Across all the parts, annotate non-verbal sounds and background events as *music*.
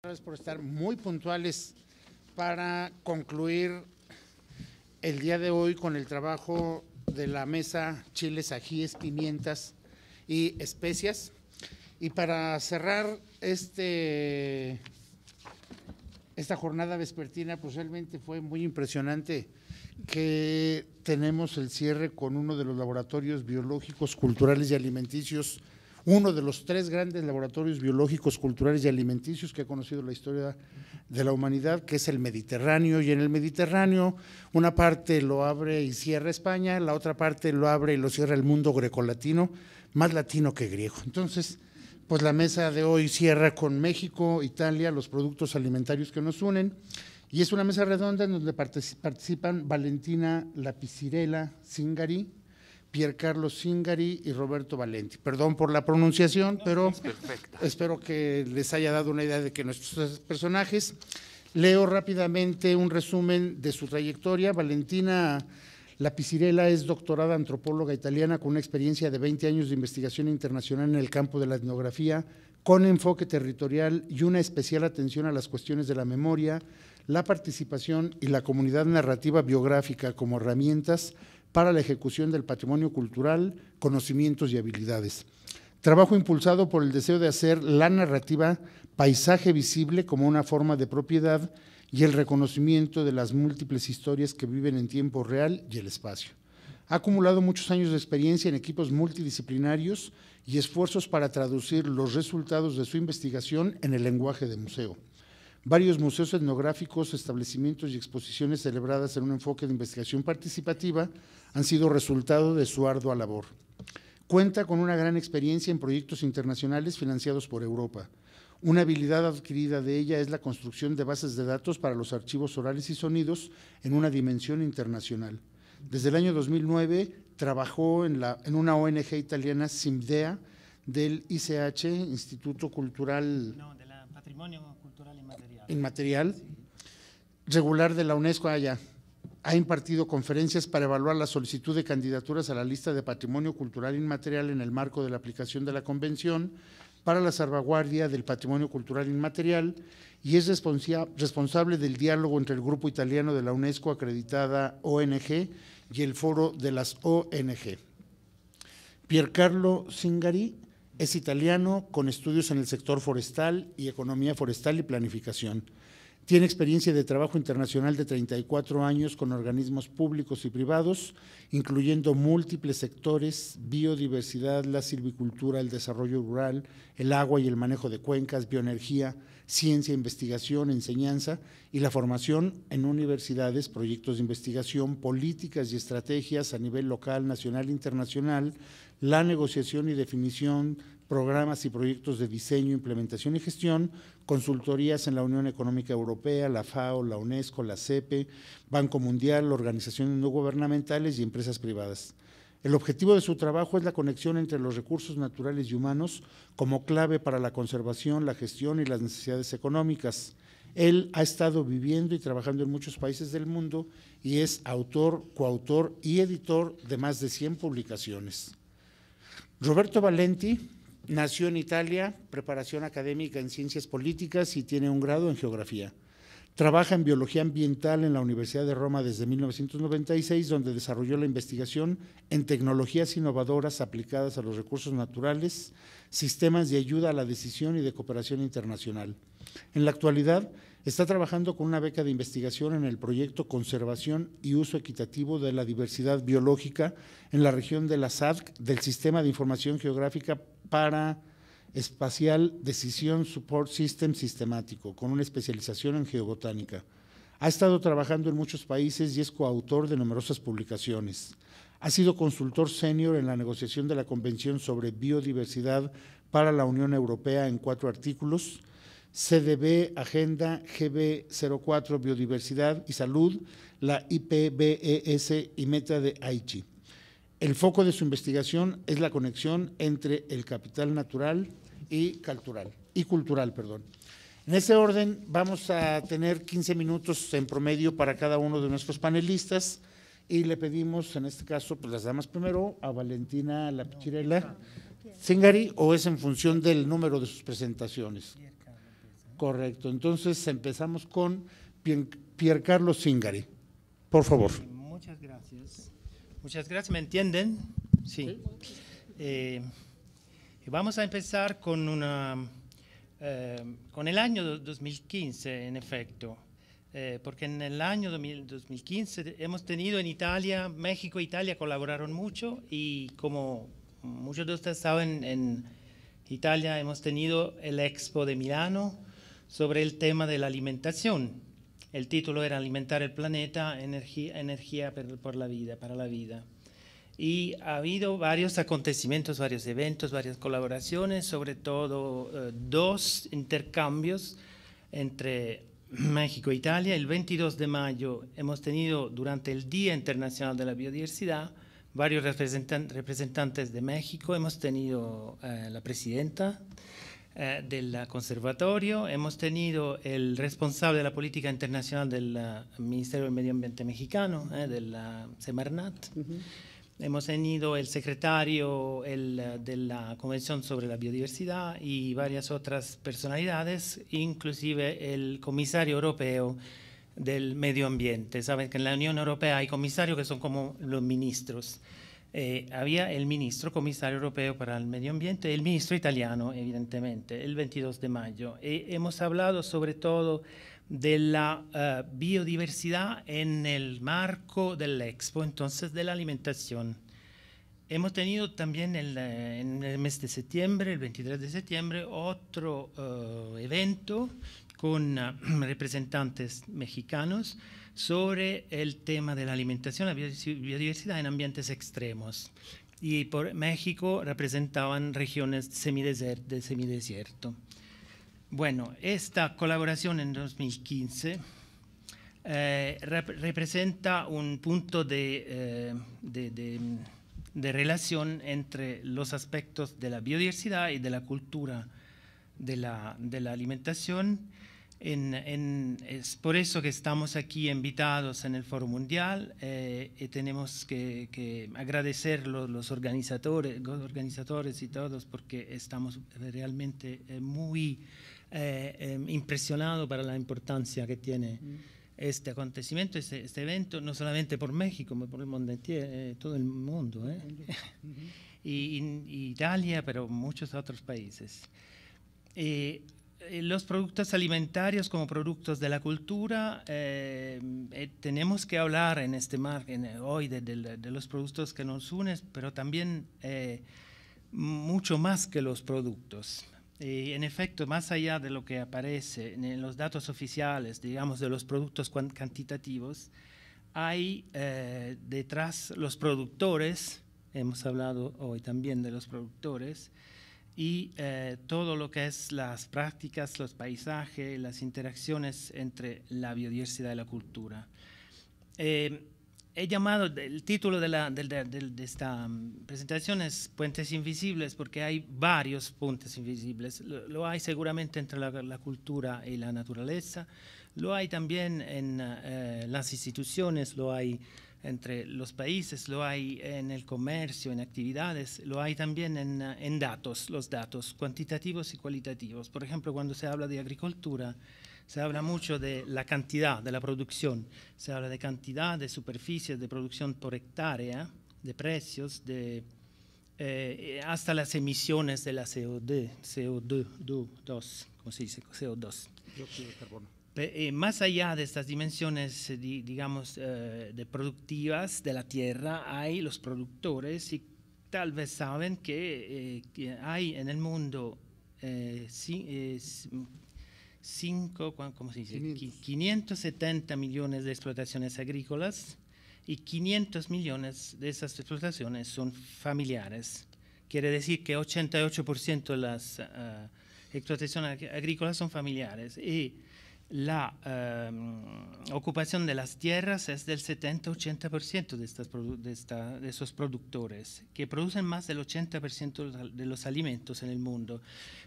Gracias por estar muy puntuales para concluir el día de hoy con el trabajo de la mesa chiles, ajíes, pimientas y especias. Y para cerrar este, esta jornada vespertina, pues realmente fue muy impresionante que tenemos el cierre con uno de los laboratorios biológicos, culturales y alimenticios uno de los tres grandes laboratorios biológicos, culturales y alimenticios que ha conocido la historia de la humanidad, que es el Mediterráneo. Y en el Mediterráneo, una parte lo abre y cierra España, la otra parte lo abre y lo cierra el mundo grecolatino, más latino que griego. Entonces, pues la mesa de hoy cierra con México, Italia, los productos alimentarios que nos unen. Y es una mesa redonda en donde participan Valentina Lapicirela Zingari, Pier Carlos Zingari y Roberto Valenti. Perdón por la pronunciación, pero espero que les haya dado una idea de que nuestros personajes. Leo rápidamente un resumen de su trayectoria. Valentina Lapicirela es doctorada antropóloga italiana con una experiencia de 20 años de investigación internacional en el campo de la etnografía, con enfoque territorial y una especial atención a las cuestiones de la memoria, la participación y la comunidad narrativa biográfica como herramientas para la ejecución del patrimonio cultural, conocimientos y habilidades. Trabajo impulsado por el deseo de hacer la narrativa paisaje visible como una forma de propiedad y el reconocimiento de las múltiples historias que viven en tiempo real y el espacio. Ha acumulado muchos años de experiencia en equipos multidisciplinarios y esfuerzos para traducir los resultados de su investigación en el lenguaje de museo. Varios museos etnográficos, establecimientos y exposiciones celebradas en un enfoque de investigación participativa han sido resultado de su ardua labor. Cuenta con una gran experiencia en proyectos internacionales financiados por Europa. Una habilidad adquirida de ella es la construcción de bases de datos para los archivos orales y sonidos en una dimensión internacional. Desde el año 2009 trabajó en, la, en una ONG italiana, Simdea, del ICH, Instituto Cultural... No, de la Patrimonio Inmaterial. Regular de la UNESCO allá. Ah, ha impartido conferencias para evaluar la solicitud de candidaturas a la lista de patrimonio cultural inmaterial en el marco de la aplicación de la Convención para la salvaguardia del patrimonio cultural inmaterial y es responsable del diálogo entre el grupo italiano de la UNESCO acreditada ONG y el foro de las ONG. Piercarlo Zingari es italiano con estudios en el sector forestal y economía forestal y planificación. Tiene experiencia de trabajo internacional de 34 años con organismos públicos y privados, incluyendo múltiples sectores, biodiversidad, la silvicultura, el desarrollo rural, el agua y el manejo de cuencas, bioenergía, ciencia, investigación, enseñanza y la formación en universidades, proyectos de investigación, políticas y estrategias a nivel local, nacional e internacional, la negociación y definición programas y proyectos de diseño, implementación y gestión, consultorías en la Unión Económica Europea, la FAO, la UNESCO, la CEPE, Banco Mundial, organizaciones no gubernamentales y empresas privadas. El objetivo de su trabajo es la conexión entre los recursos naturales y humanos como clave para la conservación, la gestión y las necesidades económicas. Él ha estado viviendo y trabajando en muchos países del mundo y es autor, coautor y editor de más de 100 publicaciones. Roberto Valenti Nació en Italia, preparación académica en ciencias políticas y tiene un grado en geografía. Trabaja en biología ambiental en la Universidad de Roma desde 1996, donde desarrolló la investigación en tecnologías innovadoras aplicadas a los recursos naturales, sistemas de ayuda a la decisión y de cooperación internacional. En la actualidad, está trabajando con una beca de investigación en el proyecto Conservación y Uso Equitativo de la Diversidad Biológica en la región de la SADC del Sistema de Información Geográfica para Espacial Decision Support System Sistemático, con una especialización en geobotánica. Ha estado trabajando en muchos países y es coautor de numerosas publicaciones. Ha sido consultor senior en la negociación de la Convención sobre Biodiversidad para la Unión Europea en cuatro artículos, CDB, Agenda, GB04, Biodiversidad y Salud, la IPBES y Meta de Aichi. El foco de su investigación es la conexión entre el capital natural y cultural, y cultural, perdón. En ese orden vamos a tener 15 minutos en promedio para cada uno de nuestros panelistas y le pedimos, en este caso, pues las damas primero, a Valentina Lapichirela Zingari, o es en función del número de sus presentaciones. Correcto. Entonces empezamos con Pier Carlos Zingari. Por favor. Muchas gracias. Muchas gracias. ¿Me entienden? Sí. Eh, vamos a empezar con, una, eh, con el año 2015, en efecto. Eh, porque en el año 2015 hemos tenido en Italia, México e Italia colaboraron mucho y como muchos de ustedes saben, en Italia hemos tenido el Expo de Milano sobre el tema de la alimentación. El título era Alimentar el planeta, energía, energía por la vida, para la vida. Y ha habido varios acontecimientos, varios eventos, varias colaboraciones, sobre todo eh, dos intercambios entre México e Italia. El 22 de mayo hemos tenido durante el Día Internacional de la Biodiversidad varios representantes de México. Hemos tenido eh, la presidenta eh, del conservatorio, hemos tenido el responsable de la política internacional del eh, Ministerio del Medio Ambiente mexicano, de la Semarnat. Hemos tenido el secretario de la Convención sobre la Biodiversidad y varias otras personalidades, inclusive el comisario europeo del medio ambiente. Saben que en la Unión Europea hay comisarios que son como los ministros. Eh, había el ministro comisario europeo para el medio ambiente el ministro italiano, evidentemente, el 22 de mayo. Y hemos hablado sobre todo de la eh, biodiversidad en el marco del Expo, entonces de la alimentación. Hemos tenido también eh, en el mes de septiembre, el 23 de septiembre, otro eh, evento con *clears throat* representantes mexicanos sobre el tema de la alimentación, la biodiversidad en ambientes extremos. Y por México representaban regiones de semidesierto. Bueno, esta colaboración en 2015 eh, representa un punto eh, de, relación entre los aspectos de la biodiversidad y de la cultura de la, alimentación. Es por eso que estamos aquí invitados en el Foro Mundial eh, y tenemos que, agradecer los, los, organizadores, los organizadores y todos porque estamos realmente muy eh, em, impresionado para la importancia que tiene este acontecimiento, este, este, evento, no solamente por México, sino por el mundo entero, eh, todo el mundo, ¿eh? *laughs* y, Italia, pero muchos otros países. Los productos alimentarios como productos de la cultura, tenemos que hablar en este margen hoy de, de, los productos que nos unen, pero también mucho más que los productos. Y en efecto, más allá de lo que aparece en los datos oficiales, digamos, de los productos cuantitativos, hay eh, detrás los productores, hemos hablado hoy también de los productores, y eh, todo lo que es las prácticas, los paisajes, las interacciones entre la biodiversidad y la cultura. Eh, he llamado, el título de, la, de, esta mm, presentación es Puentes Invisibles porque hay varios puentes invisibles. Lo, hay seguramente entre la, cultura y la naturaleza, lo hay también en eh, las instituciones, lo hay entre los países, lo hay en el comercio, en actividades, lo hay también en, en datos, los datos cuantitativos y cualitativos. Por ejemplo, cuando se habla de agricultura, se habla mucho de la cantidad de la producción, se habla de cantidad de superficies de producción por hectárea, de precios, de, eh, hasta las emisiones de la CO2, CO2, ¿cómo se dice? CO2. Eh, más allá de estas dimensiones, eh, digamos, de productivas de la tierra, hay los productores y tal vez saben que, que hay en el mundo sí, 5, ¿cómo se dice? 570 millones de explotaciones agrícolas y 500 millones de esas explotaciones son familiares. Quiere decir que 88% de las uh, explotaciones agrícolas son familiares. Y la em, ocupación de las tierras es del 70-80% de, de, esos productores, que producen más del 80% de los alimentos en el mundo.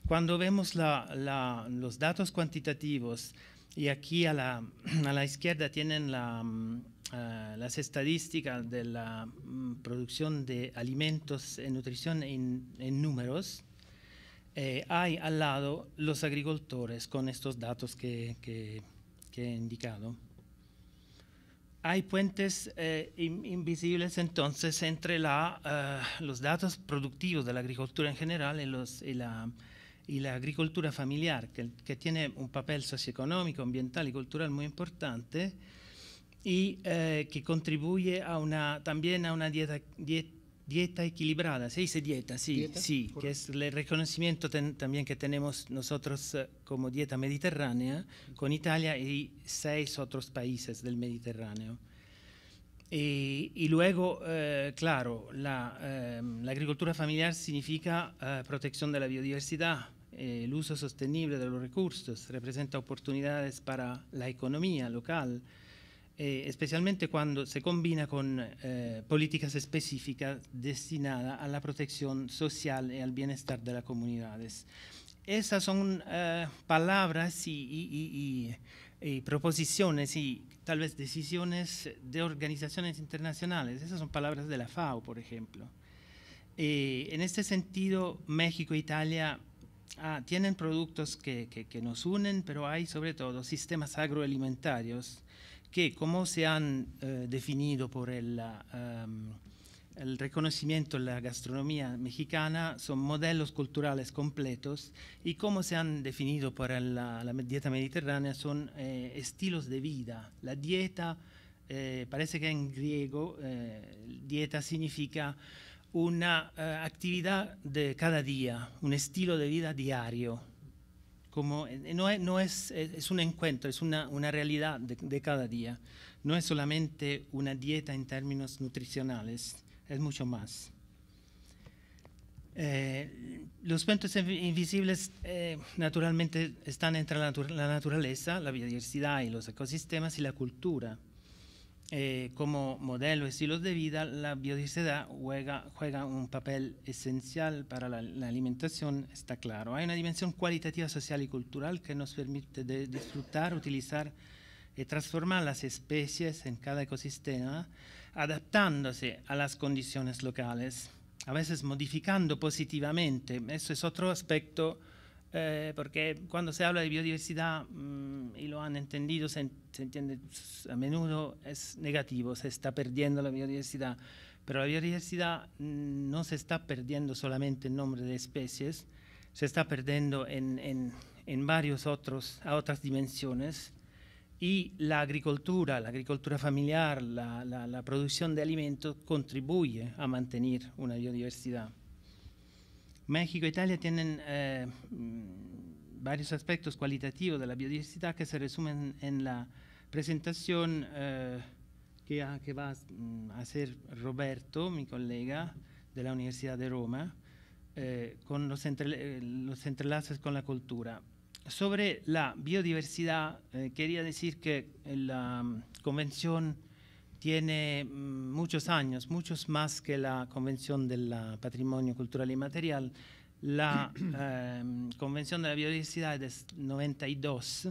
Cuando vemos los datos cuantitativos, y aquí a la, *clears throat* a la izquierda tienen eh, las estadísticas de la mm, producción de alimentos en nutrición en, en números, Eh, hay al lado los agricultores con estos datos que, que, que he indicado. Hay puentes eh, in, invisibles entonces entre la, uh, los datos productivos de la agricultura en general y, los, y, la, y la, agricultura familiar, que, que, tiene un papel socioeconómico, ambiental y cultural muy importante y eh, que contribuye a una, también a una dieta, dieta dieta equilibrada, se dice dieta, sí, ¿Dieta? sí, que es el reconocimiento ten, también que tenemos nosotros uh, como dieta mediterránea con Italia y seis otros países del Mediterráneo. Y, y luego, uh, claro, la, uh, la, agricultura familiar significa protección de la biodiversidad, eh, el uso sostenible de los recursos, representa oportunidades para la economía local, eh, especialmente cuando se combina con eh, políticas específicas destinadas a la protección social y al bienestar de las comunidades. Esas son eh, palabras y, y, y, y, proposiciones y tal vez decisiones de organizaciones internacionales. Esas son palabras de la FAO, por ejemplo. en este sentido, México e Italia ah, tienen productos que, que, que nos unen, pero hay sobre todo sistemas agroalimentarios que como se han eh, definido por el, um, el, reconocimiento de la gastronomía mexicana son modelos culturales completos y como se han definido por la, dieta mediterránea son eh, estilos de vida. La dieta, eh, parece que en griego, eh, dieta significa una uh, actividad de cada día, un estilo de vida diario como, eh, no, es, no es, es, un encuentro, es una, una realidad de, cada día. No es solamente una dieta en términos nutricionales, es mucho más. Eh, los puentes invisibles eh, naturalmente están entre la naturaleza, la biodiversidad y los ecosistemas y la cultura. Eh, como modelo de estilos de vida, la biodiversidad juega, juega un papel esencial para la, la, alimentación, está claro. Hay una dimensión cualitativa, social y cultural que nos permite de disfrutar, utilizar y transformar las especies en cada ecosistema, adaptándose a las condiciones locales, a veces modificando positivamente. Eso es otro aspecto eh, porque cuando se habla de biodiversidad, mmm, y lo han entendido, se, se, entiende a menudo es negativo, se está perdiendo la biodiversidad, pero la biodiversidad no se está perdiendo solamente en nombre de especies, se está perdiendo en, en, en varios otros, a otras dimensiones, y la agricultura, la agricultura familiar, la, la, la producción de alimentos contribuye a mantener una biodiversidad. México e Italia tienen eh, mm, varios aspectos cualitativos de la biodiversidad que se resumen en la presentación eh, que, que, va mm, a hacer Roberto, mi colega de la Universidad de Roma, eh, con los, entre, los, entrelaces con la cultura. Sobre la biodiversidad, eh, quería decir que la um, Convención tiene mm, muchos años, muchos más que la Convención del Patrimonio Cultural y Material. La eh, *clears throat* Convención de la Biodiversidad es 92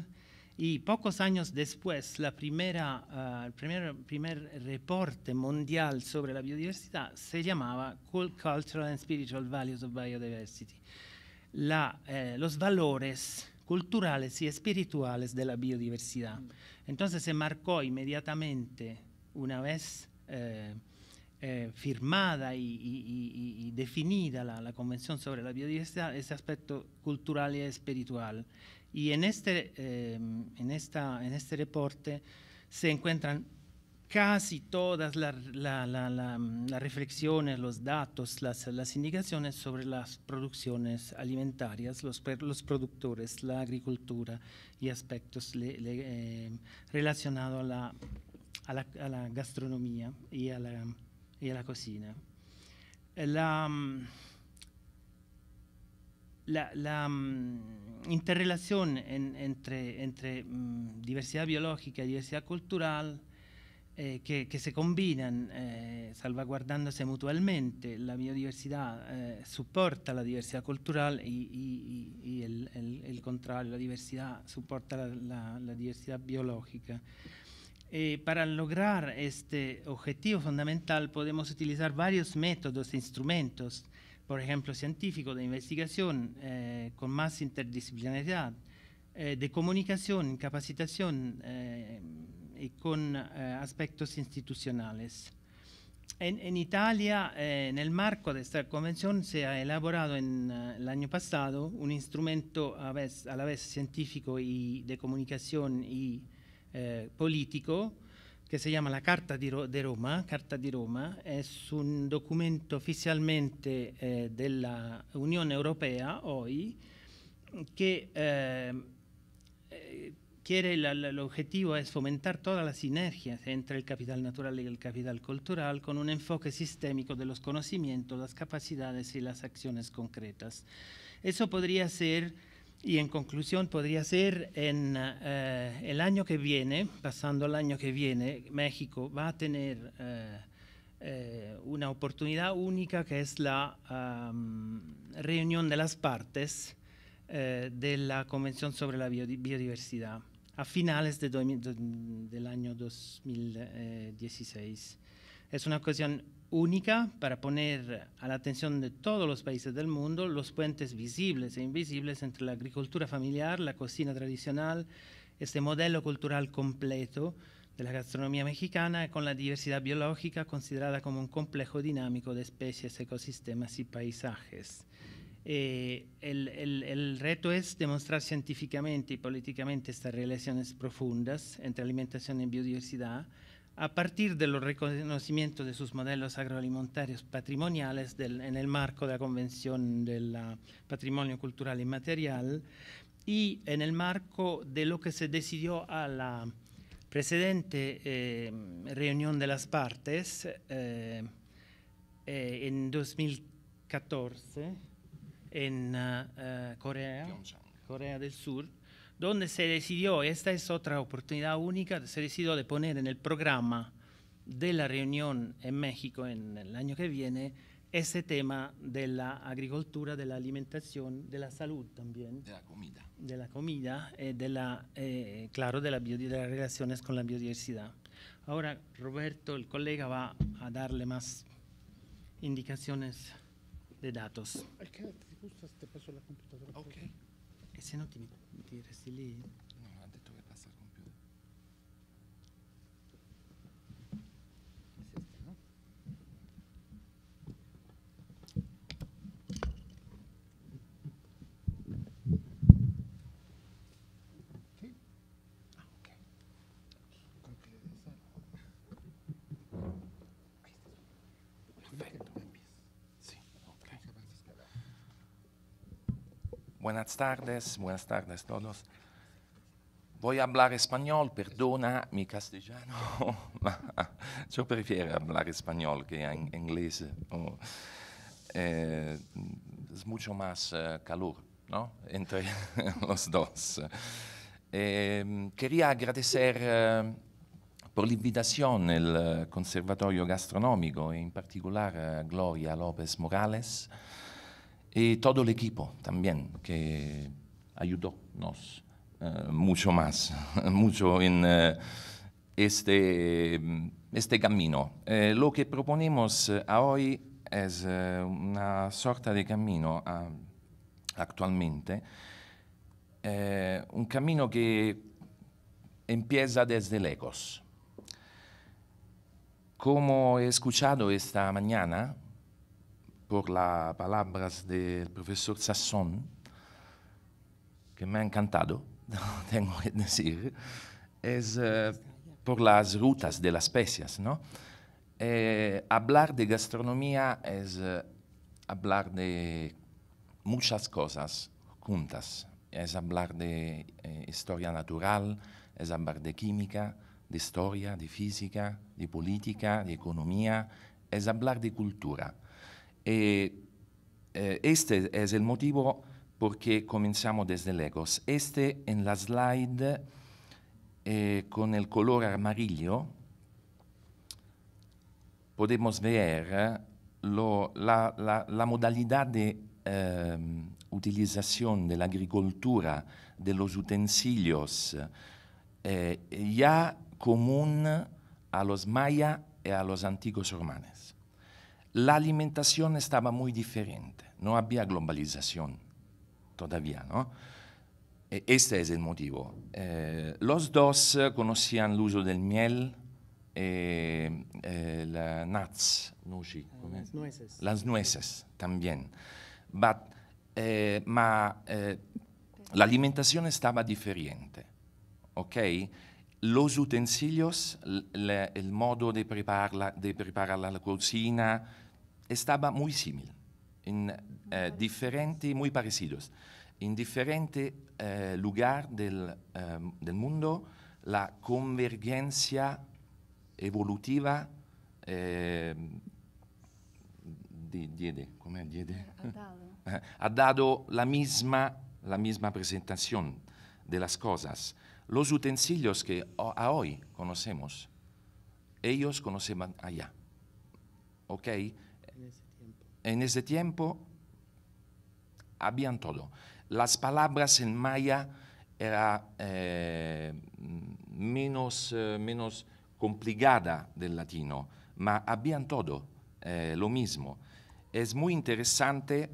y pocos años después, la primera, uh, el primer, primer reporte mundial sobre la biodiversidad se llamaba Cultural and Spiritual Values of Biodiversity, la, eh, los valores culturales y espirituales de la biodiversidad. Mm. Entonces se marcó inmediatamente una vez eh, eh, firmada y, definida la, Convención sobre la Biodiversidad, ese aspecto cultural y espiritual. Y en este, eh, en esta, en este reporte se encuentran casi todas las la, la, reflexiones, los datos, las, indicaciones sobre las producciones alimentarias, los, los productores, la agricultura y aspectos relacionados a la a la, a la gastronomía y a la, y a la cocina. La, la, la um, interrelación en, entre, entre um, diversidad biológica y diversidad cultural eh, que, que, se combinan eh, salvaguardándose mutuamente. La biodiversidad eh, soporta la diversidad cultural y, y, y el, el, el, contrario, la diversidad soporta la, la, la diversidad biológica. Eh, para lograr este objetivo fundamental podemos utilizar varios métodos e instrumentos por ejemplo, científico, de investigación, con más interdisciplinaridad, de comunicación, capacitación y con aspectos institucionales. En, Italia, eh, en el marco de esta convención, se ha elaborado en, eh, el año pasado un instrumento a, la vez científico y de comunicación y eh, político que se llama la Carta de Roma. Carta de Roma es un documento oficialmente de la Unión Europea hoy que quiere, el objetivo es fomentar todas las sinergias entre el capital natural y el capital cultural con un enfoque sistémico de los conocimientos, las capacidades y las acciones concretas. Eso podría ser, y en conclusión, podría ser en eh, el año que viene, pasando el año que viene, México va a tener eh, eh, una oportunidad única que es la reunión de las partes de la Convención sobre la Biodiversidad a finales de del año 2016. Es una ocasión única para poner a la atención de todos los países del mundo los puentes visibles e invisibles entre la agricultura familiar, la cocina tradicional, este modelo cultural completo de la gastronomía mexicana con la diversidad biológica considerada como un complejo dinámico de especies, ecosistemas y paisajes. Eh, el, reto es demostrar científicamente y políticamente estas relaciones profundas entre alimentación y biodiversidad a partir de los reconocimientos de sus modelos agroalimentarios patrimoniales en el marco de la Convención del Patrimonio Cultural Inmaterial y en el marco de lo que se decidió a la precedente eh, reunión de las partes eh, en 2014 en uh, uh, Corea, Corea del Sur, donde se decidió, esta es otra oportunidad única, se decidió de poner en el programa de la reunión en México en el año que viene ese tema de la agricultura, de la alimentación, de la salud también. De la comida. De la comida, eh, de la, eh, claro, de, la de las relaciones con la biodiversidad. Ahora Roberto, el colega, va a darle más indicaciones de datos. gustas, te paso la computadora. Ok. E se no ti, Resilin. Buenas tardes, buenas tardes todos. Voy a hablar español, perdona mi castellano. *laughs* Yo prefiero hablar español que en inglés. Eh, es mucho más eh, calor ¿no? entre *laughs* los dos. Eh, quería agradecer por la invitación al Conservatorio Gastronómico, en particular a Gloria López Morales y todo el equipo también que ayudó nos eh, mucho más, *laughs* mucho en eh, este, este camino. Eh, lo que proponemos hoy es una sorta de camino actualmente, un camino que empieza desde lejos. Como he escuchado esta mañana, por las palabras del profesor Sasson, que me ha encantado, *laughs* tengo que decir, es eh, por las rutas de las especias. ¿no? Eh, hablar de gastronomía es eh, hablar de muchas cosas juntas. Es hablar de historia natural, es hablar de química, de historia, de física, de política, de economía, es hablar de cultura. E, eh, este es el motivo por qué comenzamos desde lejos. Este en la slide eh, con el color amarillo podemos ver lo, la, la, la, modalidad de eh, utilización de la agricultura de los utensilios eh, ya común a los mayas y a los antiguos romanos. La alimentación estaba muy diferente, no había globalización todavía, ¿no? Este es el motivo. Eh, los dos conocían el uso del miel, eh, eh, la nuts, nuci, come- nueces. las nueces también. But, eh, ma eh, la alimentación estaba diferente, ¿ok? Los utensilios, le- el modo de prepararla, de preparar la cocina, estaba muy similar, en eh, diferentes, muy parecidos. En diferente eh, lugar del, eh, del mundo, la convergencia evolutiva com'è diede? Eh, *laughs* ha dado la misma, la misma presentación de las cosas. Los utensilios que a hoy conocemos, ellos conocían allá. ¿Ok? En ese tiempo habían todo. Las palabras en maya eran eh, menos, eh, menos complicada del latino, ma habían todo eh, lo mismo. Es muy interesante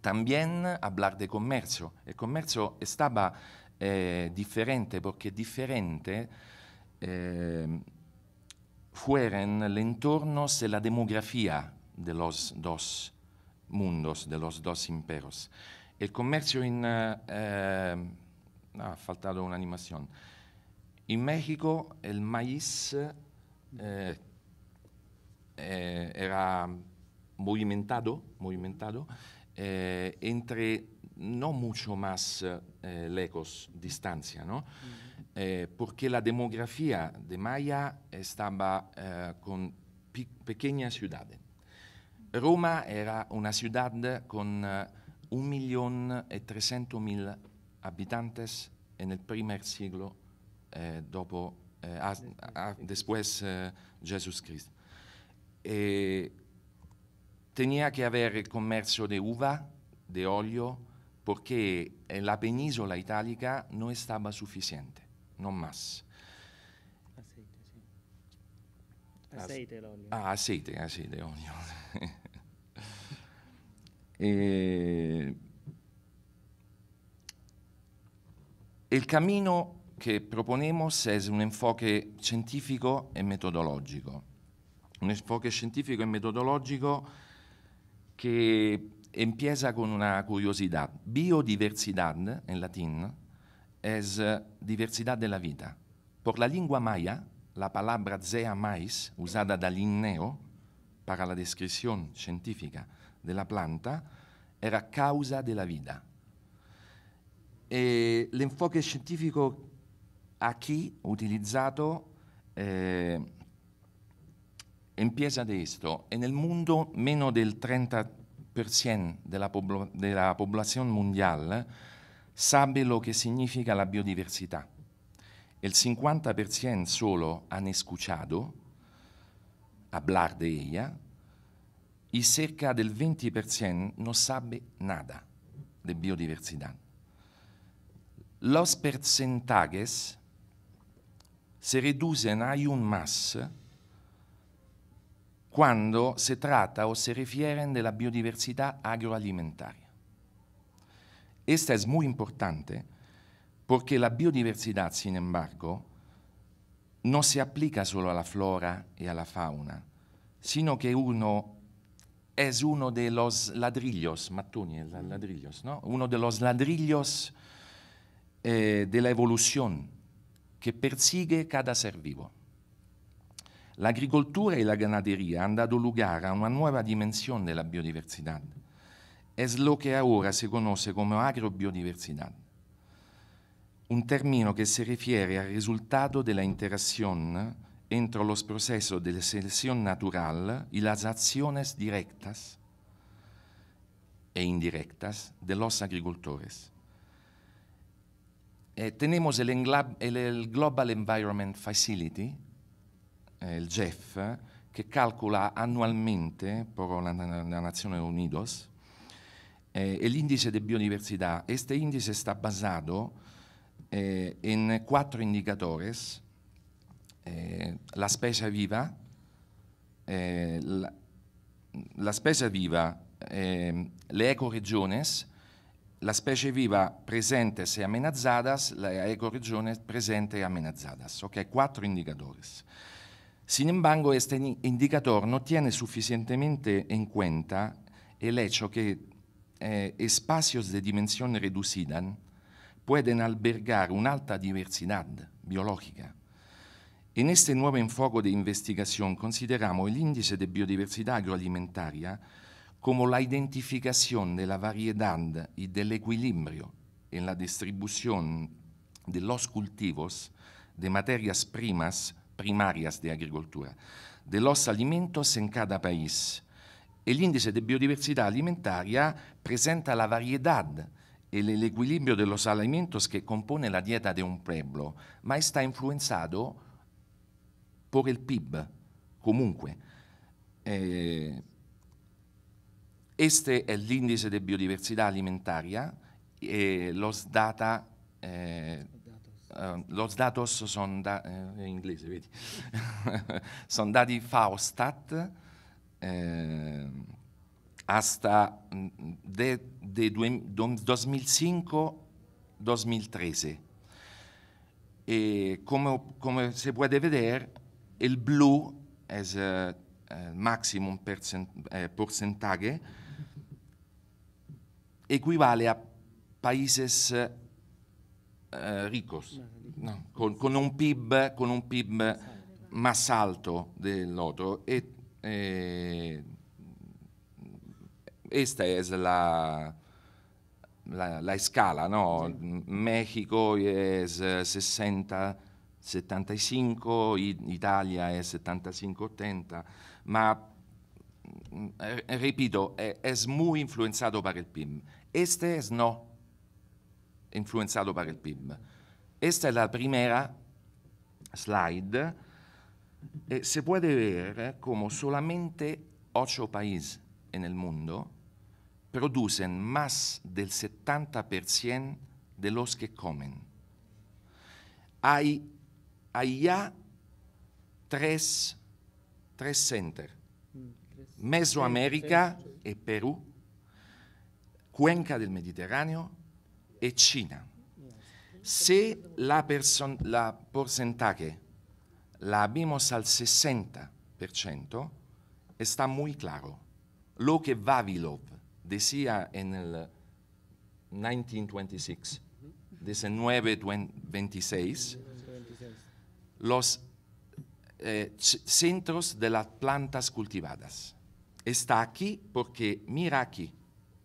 también hablar de comercio. El comercio estaba eh, diferente porque diferente eh, fueron los entornos de la demografía de los dos mundos, de los dos imperios. El comercio en... eh, ah, faltado una animación. En México el maíz eh, eh, era movimentado, movimentado eh, entre no mucho más eh, lejos distancia, ¿no? Eh, porque la demografía de Maya estaba eh, con pequeñas ciudades. Roma era una ciudad con eh, un millón y trescientos mil habitantes en el primer siglo eh, dopo, eh, a- a- después eh, Jesús Cristo. Eh, tenía que haber comercio de uva, de óleo, porque en la península itálica no estaba suficiente, no más. Aceite, sí. Aceite, el óleo. Ah, aceite, aceite, olio. *laughs* Eh, el camino que proponemos es un enfoque científico y metodológico. Un enfoque científico y metodológico que empieza con una curiosidad. Biodiversidad, en latín, es eh, diversidad de la vida. Por la lengua maya, la palabra zea mais, usada da Linneo para la descripción científica de la planta, era causa de la vida. Eh, el enfoque científico aquí utilizado eh, empieza de esto. En el mundo, menos del 30% de la, poblo- de la población mundial sabe lo que significa la biodiversidad. El 50% solo han escuchado hablar de ella y cerca del 20% no sabe nada de biodiversidad. Los porcentajes se reducen aún más cuando se trata o se refieren de la biodiversidad agroalimentaria. Esta es muy importante porque la biodiversidad, sin embargo, no se aplica solo a la flora y a la fauna, sino que uno es uno de los ladrillos, mattoni, la- ladrillos, ¿no? Uno de los ladrillos eh, de la evolución que persigue cada ser vivo. La agricultura y la ganadería han dado lugar a una nueva dimensión de la biodiversidad. Es lo que ahora se conoce como agrobiodiversidad, un término que se refiere al resultado de la interacción entre los procesos de selección natural y las acciones directas e indirectas de los agricultores. Eh, tenemos el, engla- el- el Global Environment Facility, eh, el GEF, eh, que calcula anualmente por la, la- la Naciones Unidas eh, el índice de biodiversidad. Este índice está basado eh, en cuatro indicadores. eh, la especie viva, eh, la, la specie viva, eh, le ecoregiones, la specie viva presentes y amenazadas, la ecoregiones presentes y amenazadas. Ok, cuatro indicadores. Sin embargo, este indicador no tiene suficientemente en cuenta el hecho que eh, espacios de dimensión reducida pueden albergar una alta diversidad biológica. En este nuevo enfoque de investigación consideramos el índice de biodiversidad agroalimentaria como la identificación de la variedad y del equilibrio en la distribución de los cultivos de materias primas primarias de agricultura, de los alimentos en cada país. El índice de biodiversidad alimentaria presenta la variedad y el equilibrio de los alimentos que compone la dieta de un pueblo, ma está influenzado por el PIB, comunque. Eh, este es el índice de biodiversidad alimentaria y los data eh, Uh, los datos son da, eh, in inglese, vedi? *laughs* sono dati Faustat eh, hasta mm, de, de 2005-2013. E come, come, se puede ver, il blu è il uh, maximum percent, eh, porcentaje, equivale a países eh, ricos, no, con, con, un PIB, con un PIB más alto del otro. E, eh, esta es la, la, la escala, ¿no? Sí. México es 60, 75, Italia es 75, 80, ma eh, repito, es muy influenciado por el PIB. Este es no influenciado por el PIB. Esta es la primera slide. Eh, se puede ver como solamente ocho países en el mundo producen más del 70% de los que comen. Hay, hay ya tres, tres centros. Mesoamérica y Perú, cuenca del Mediterráneo e China. Se la, porcentaje la abbiamo al 60%, está muy claro. Lo que Vavilov decía en el 1926, 1926, los eh, centros de las plantas cultivadas. Está aquí porque, mira aquí,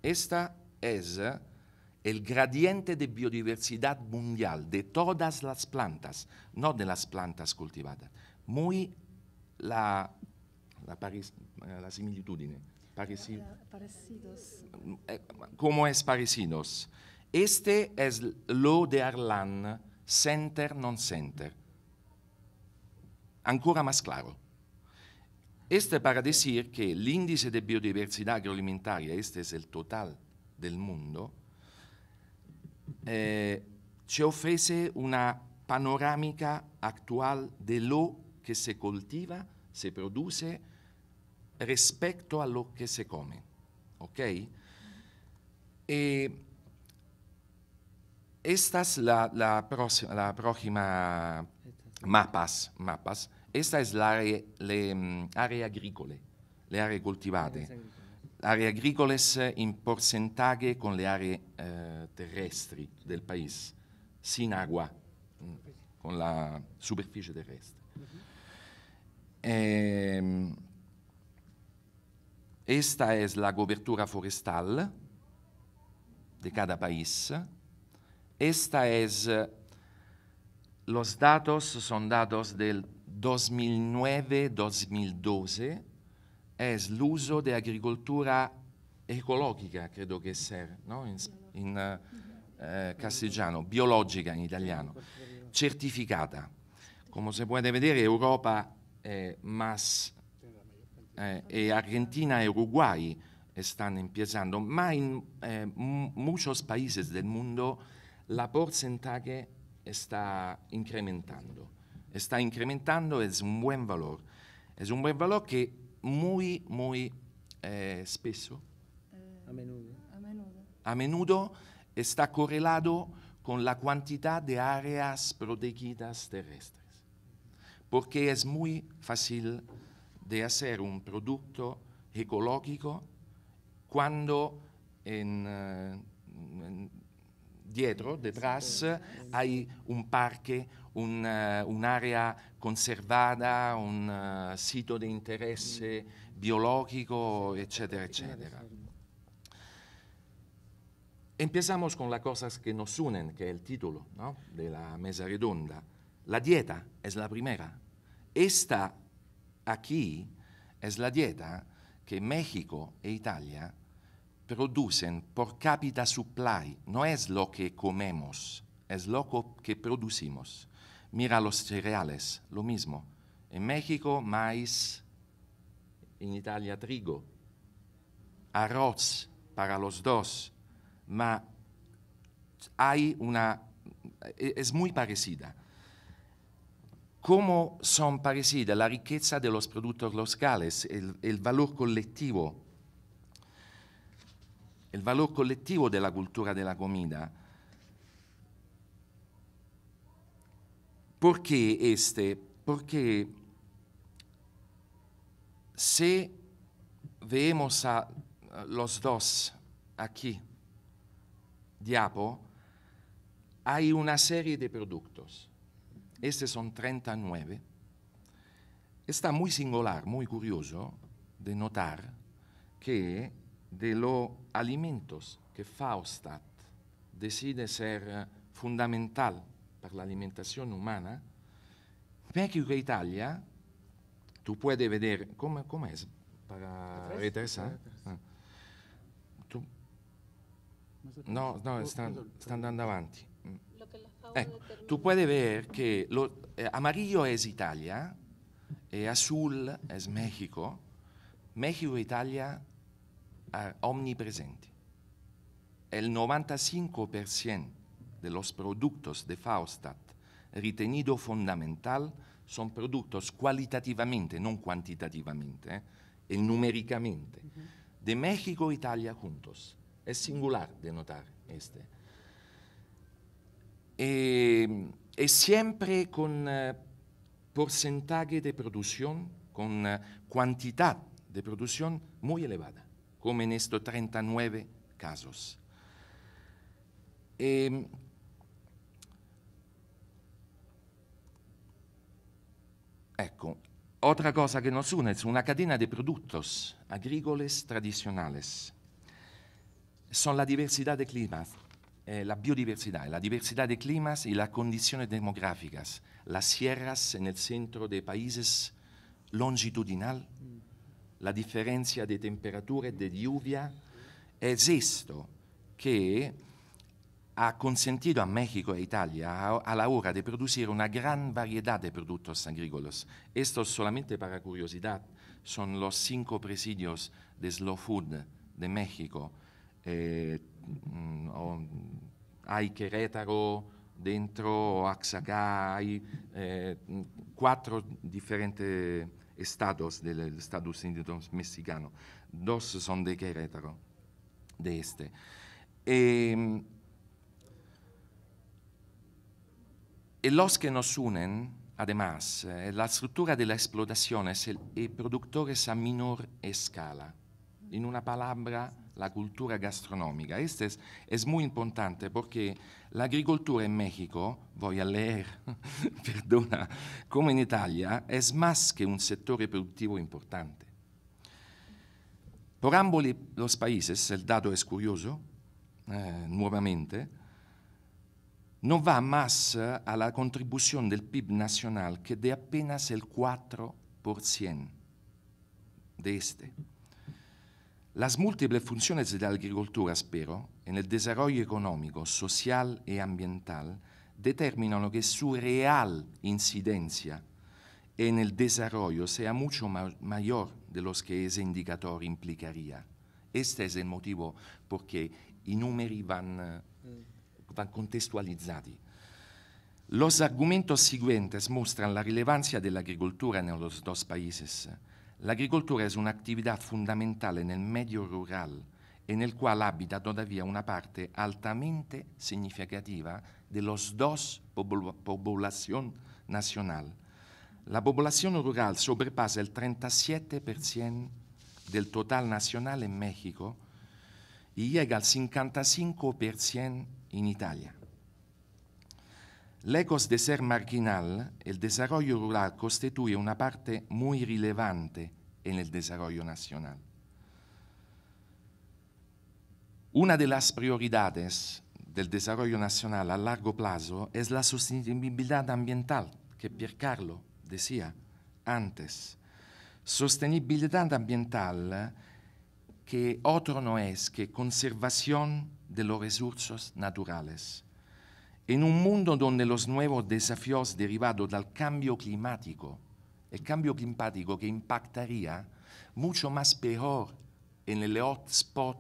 esta es el gradiente de biodiversidad mundial de todas las plantas, no de las plantas cultivadas. Muy la, la, paris, la similitudine. Parecido. Parecidos. Eh, ¿Cómo es parecidos? Este es lo de Arlan, center, non center. Ancora más claro. Este para decir que el índice de biodiversidad agroalimentaria, este es el total del mundo, eh, ci ofrece una panorámica actual de lo que se cultiva, se produce respecto a lo que se come. ¿Ok? E esta es la, la, próxima, la próxima mapas, mapas. Esta es la le, um, área le aree coltivate aree agricole in porcentaje con le aree eh, terrestri del paese, sin agua, mm, con la superficie terrestre. Eh, esta es la cobertura forestal de cada país. Esta es, los datos son datos del 2009-2012 es l'uso di agricoltura ecologica, credo che sia, no? in, in eh, castigiano, biologica in italiano, certificata. Come si può vedere Europa è más, eh, e Argentina e Uruguay stanno empezando, ma in eh, muchos países del mondo la porcentaje sta incrementando. Está incrementando, es un buen valor. Es un buen valor que muy, muy eh, spesso, A menudo. A menudo. a menudo está correlado con la cantidad de áreas protegidas terrestres, porque es muy fácil de hacer un producto ecológico cuando en, eh, en- dietro, detrás, hay un parque, un, eh, un'area conservata, un eh, sito di interesse biologico, eccetera, eccetera. Empezamos con las cosas que nos unen, que es el título ¿no? de la mesa redonda. La dieta es la primera. Esta aquí es la dieta que México e Italia producen por cápita supply. No es lo que comemos, es lo que producimos. Mira los cereales, lo mismo. En México, maíz, en Italia, trigo. Arroz para los dos, ma hay una, e- es muy parecida. ¿Cómo son parecidas la riqueza de los productos locales, el valor colectivo, el valor colectivo de la cultura de la comida? ¿Por qué este? Porque si vemos a los dos aquí, diapo, hay una serie de productos. Estos son 39. Está muy singular, muy curioso de notar que de los alimentos que Faustat decide ser eh, fundamental para la alimentación humana, México e Italia, tú puedes ver, ¿cómo, cómo es? Para retrasar. Ah. Tú- no, no, están, están dando avanti. Mm. Lo que la FAO Ecco, determina. tu puoi vedere che lo, eh, amarillo es Italia e azul es México. México e Italia ah, omnipresenti. El 95% de los productos de Faustat ritenido fundamental son productos cualitativamente, non quantitativamente, eh, e numericamente, de México e Italia juntos. Es singular de notar este. Eh, e siempre con eh, porcentaje de producción, con eh, cantidad de producción muy elevada, como en estos 39 casos. Eh, ecco, otra cosa que nos une es una cadena de productos agrícolas tradicionales. Son la diversidad de climas, eh, la biodiversidad, la diversidad de climas y las condiciones demográficas. Las sierras en el centro de países longitudinal, la diferencia de temperatura y de lluvia, es esto que ha consentido a México e Italia a, la hora de producir una gran variedad de productos agrícolas. Estos solamente para curiosidad son los cinco presidios de Slow Food de México. Eh, hay Querétaro dentro, Oaxaca, hay eh, cuatro diferentes estados del Estados Unidos mexicano. Dos son de Querétaro, de este. Em, Y los que nos unen, además, eh, la estructura de la explotación es el, a menor escala. En una palabra, la cultura gastronómica. Este es, es muy importante porque la agricultura en México, voy a leer, *laughs* perdona, como en Italia, es más que un sector productivo importante. Por ambos los países, el dato es curioso, eh, nuevamente, no va más eh, a la contribución del PIB nacional que de apenas el 4% de este. Las múltiples funciones de la agricultura, espero, en el desarrollo económico, social y ambiental, determinan que su real incidencia en el desarrollo sea mucho ma- mayor de los que ese indicador implicaría. Este es el motivo por qué i numeri van, eh, van contestualizzati. Los argumentos siguientes muestran la relevancia de la agricultura en los dos países. La agricoltura es una actividad fundamental en el medio rural en el cual habita todavía una parte altamente significativa de los dos población nacional. La población rural sobrepasa el 37% del total nacional en México y llega al 55% en Italia. Lejos de ser marginal, el desarrollo rural constituye una parte muy relevante en el desarrollo nacional. Una de las prioridades del desarrollo nacional a largo plazo es la sostenibilidad ambiental, que Piercarlo decía antes. Sostenibilidad ambiental que otro no es que conservación de los recursos naturales en un mundo donde los nuevos desafíos derivados del cambio climático, el cambio climático que impactaría mucho más peor en el hotspot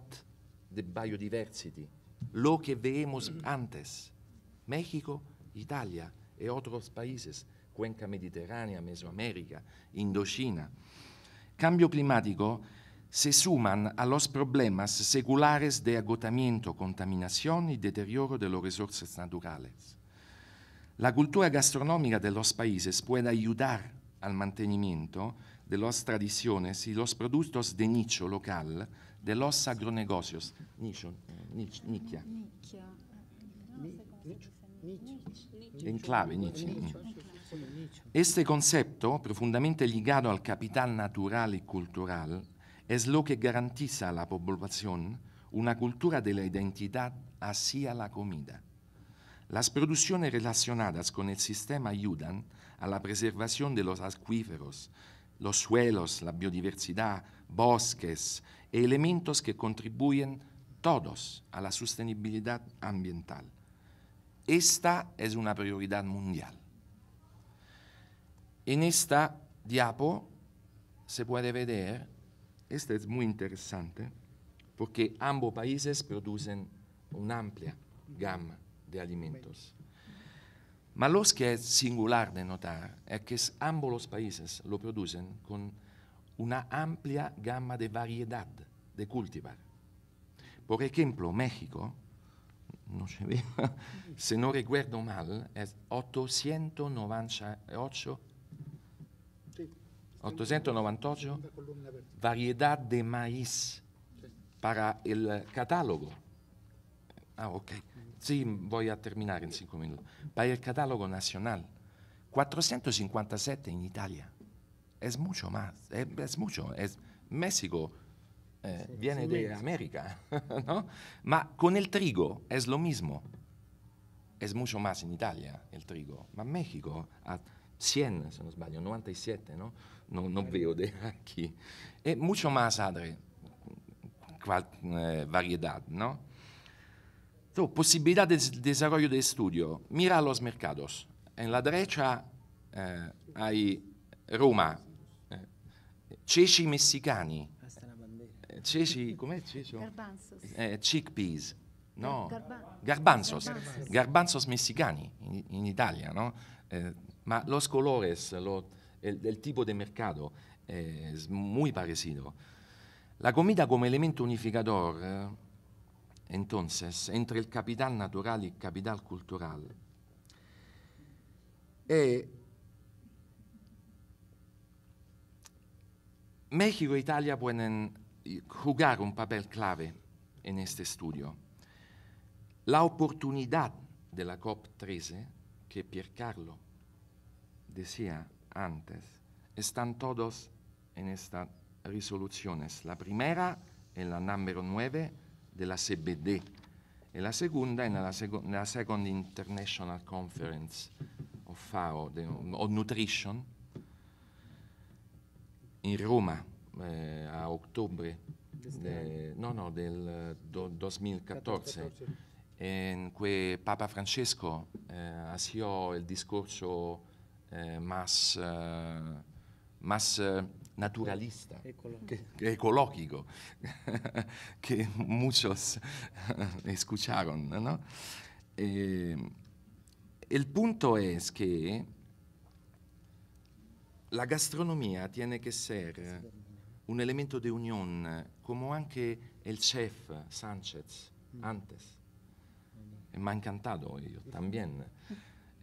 de biodiversity, lo que vemos antes, México, Italia y otros países, cuenca mediterránea, Mesoamérica, Indochina. Cambio climático se suman a los problemas seculares de agotamiento, contaminación y deterioro de los recursos naturales. La cultura gastronómica de los países puede ayudar al mantenimiento de las tradiciones y los productos de nicho local de los agronegocios. Nicho, nicho, nichia. Enclave, nicho. Este concepto, profundamente ligado al capital natural y cultural, es lo que garantiza a la población una cultura de la identidad hacia la comida. Las producciones relacionadas con el sistema ayudan a la preservación de los acuíferos, los suelos, la biodiversidad, bosques, elementos que contribuyen todos a la sostenibilidad ambiental. Esta es una prioridad mundial. En esta diapo se puede ver este es muy interesante porque ambos países producen una amplia gama de alimentos. Pero lo que es singular de notar es que ambos los países lo producen con una amplia gama de variedad de cultivar. Por ejemplo, México, no se ve, *laughs* si no recuerdo mal, es 898 898 variedad de maíz para el catálogo. Ah, ok. Sí, voy a terminar en cinco minutos. Para el catálogo nacional. 457 en Italia. Es mucho más. Es, mucho. Es México. Eh, viene de América, *laughs* ¿no? Ma con el trigo es lo mismo. Es mucho más en Italia el trigo. Ma México, 100, si no sbaglio, 97, ¿no? no, no veo aquí. Es mucho más, Adri, cual, eh, variedad, ¿no? So, posibilidad de desarrollo de estudio. Mira los mercados. En la derecha eh, hay Roma, eh, ceci messicani. Eh, ceci, com'è cecio? Garbanzos. Eh, chickpeas. No, Garba- garbanzos, Garbanzos. garbanzos messicani in, in Italia, ¿no? Eh, ma los colores, lo- el, el tipo de mercado eh, es muy parecido. La comida como elemento unificador, eh, entonces, entre el capital natural y el capital cultural, es México e Italia pueden jugar un papel clave en este estudio. La oportunidad de la COP13, que Piercarlo decía antes, están todos en estas resoluciones. La primera es la número 9 de la CBD y la segunda en la, sego- la Second International Conference of FAO, de, on Nutrition, in Roma eh, a ottobre de- no, no, del do- 2014, en cui Papa Francesco eh, el discorso eh, más, eh, más eh, naturalista, que, que ecológico, que *laughs* muchos escucharon. ¿no? Eh, el punto es que la gastronomía tiene que ser un elemento de unión, como anche el chef Sánchez antes. Me ha encantado yo también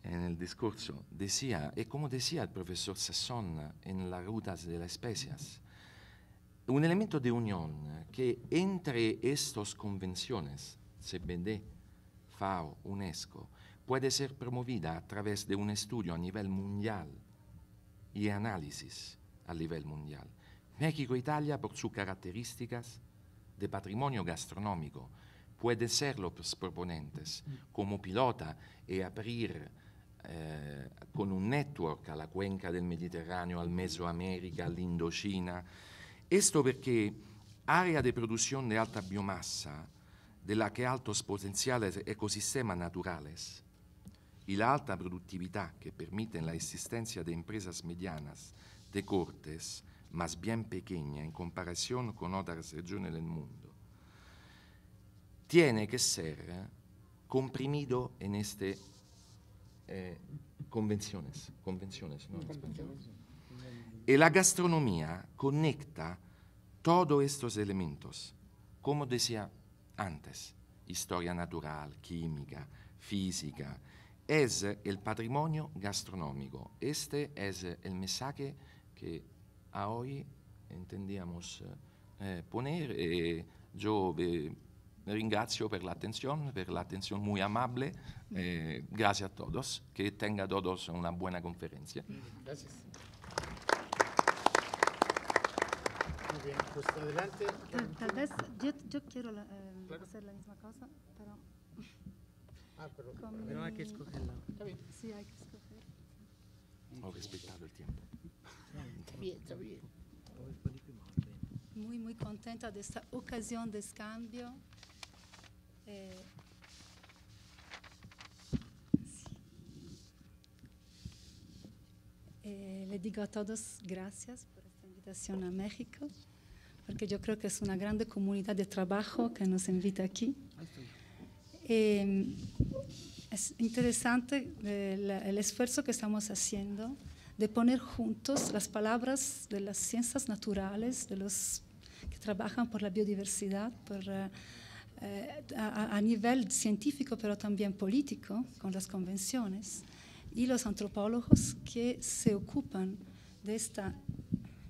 en el discurso. Decía, y como decía el profesor Sasson en las rutas de las especias, un elemento de unión que entre estas convenciones, CBD, FAO, UNESCO, puede ser promovida a través de un estudio a nivel mundial y análisis a nivel mundial. México e Italia, por sus características de patrimonio gastronómico, pueden ser los proponentes como pilota y abrir eh, con un network a la cuenca del Mediterráneo, al Mesoamérica, all'Indocina. Esto perché area di produzione di alta biomassa, de la que altos potenciales ecosistemas naturales y la alta productividad que permiten la existencia de empresas medianas de cortes, más bien pequeñas en comparación con otras regiones del mundo, tiene que ser comprimido en este eh, convenciones, convenciones, ¿no? Y la gastronomía conecta todos estos elementos, como decía antes, historia natural, química, física, es el patrimonio gastronómico. Este es el mensaje que a hoy entendíamos eh, poner. Eh, yo eh, ringrazio per l'attenzione, per l'attenzione muy amable. Eh, gracias a todos. Que tenga todos una buena conferencia. Gracias. Muy bien, pues adelante. Tal, tal vez yo, yo quiero la- eh, hacer la misma cosa, pero Ah, pero, *laughs* con Pero hay que mi- escogerla. está bien. Sí, hay que escoger. Ho rispettato il tempo. Está bien, está bien. Muy, muy contenta de esta ocasión de cambio. Eh. Eh, le digo a todos gracias por esta invitación a México, porque yo creo que es una grande comunidad de trabajo que nos invita aquí. Eh, es interesante eh, la- el esfuerzo que estamos haciendo de poner juntos las palabras de las ciencias naturales, de los que trabajan por la biodiversidad, por, eh, eh, a, a nivel científico, pero también político, con las convenciones, y los antropólogos que se ocupan de esta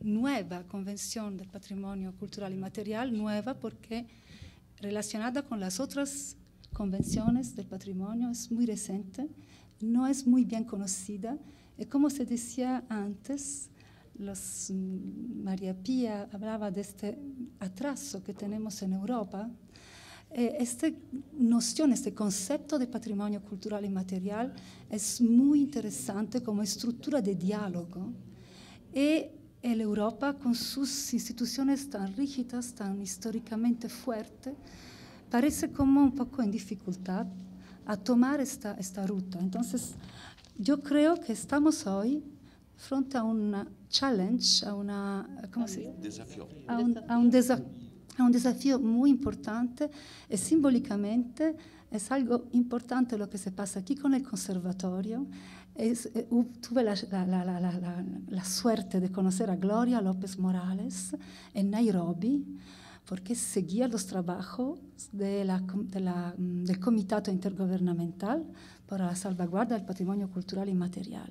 nueva convención del patrimonio cultural y material, nueva porque relacionada con las otras convenciones del patrimonio, es muy reciente, no es muy bien conocida, y como se decía antes, los, mm, María Pía hablaba de este atraso que tenemos en Europa, eh, esta noción, este concepto de patrimonio cultural material es muy interesante como estructura de diálogo. Y el Europa, con sus instituciones tan rígidas, tan históricamente fuertes, parece como un poco en dificultad a tomar esta, esta ruta. Entonces, yo creo que estamos hoy frente a un challenge, a una, ¿cómo se dice? A un, a un desa- a un desafío muy importante y simbólicamente es algo importante lo que se pasa aquí con el conservatorio. Eh, tuve la, la- la- la- suerte de conocer a Gloria López Morales en Nairobi porque seguía los trabajos de de mm, del Comitato Intergubernamental para la salvaguardia del patrimonio cultural y material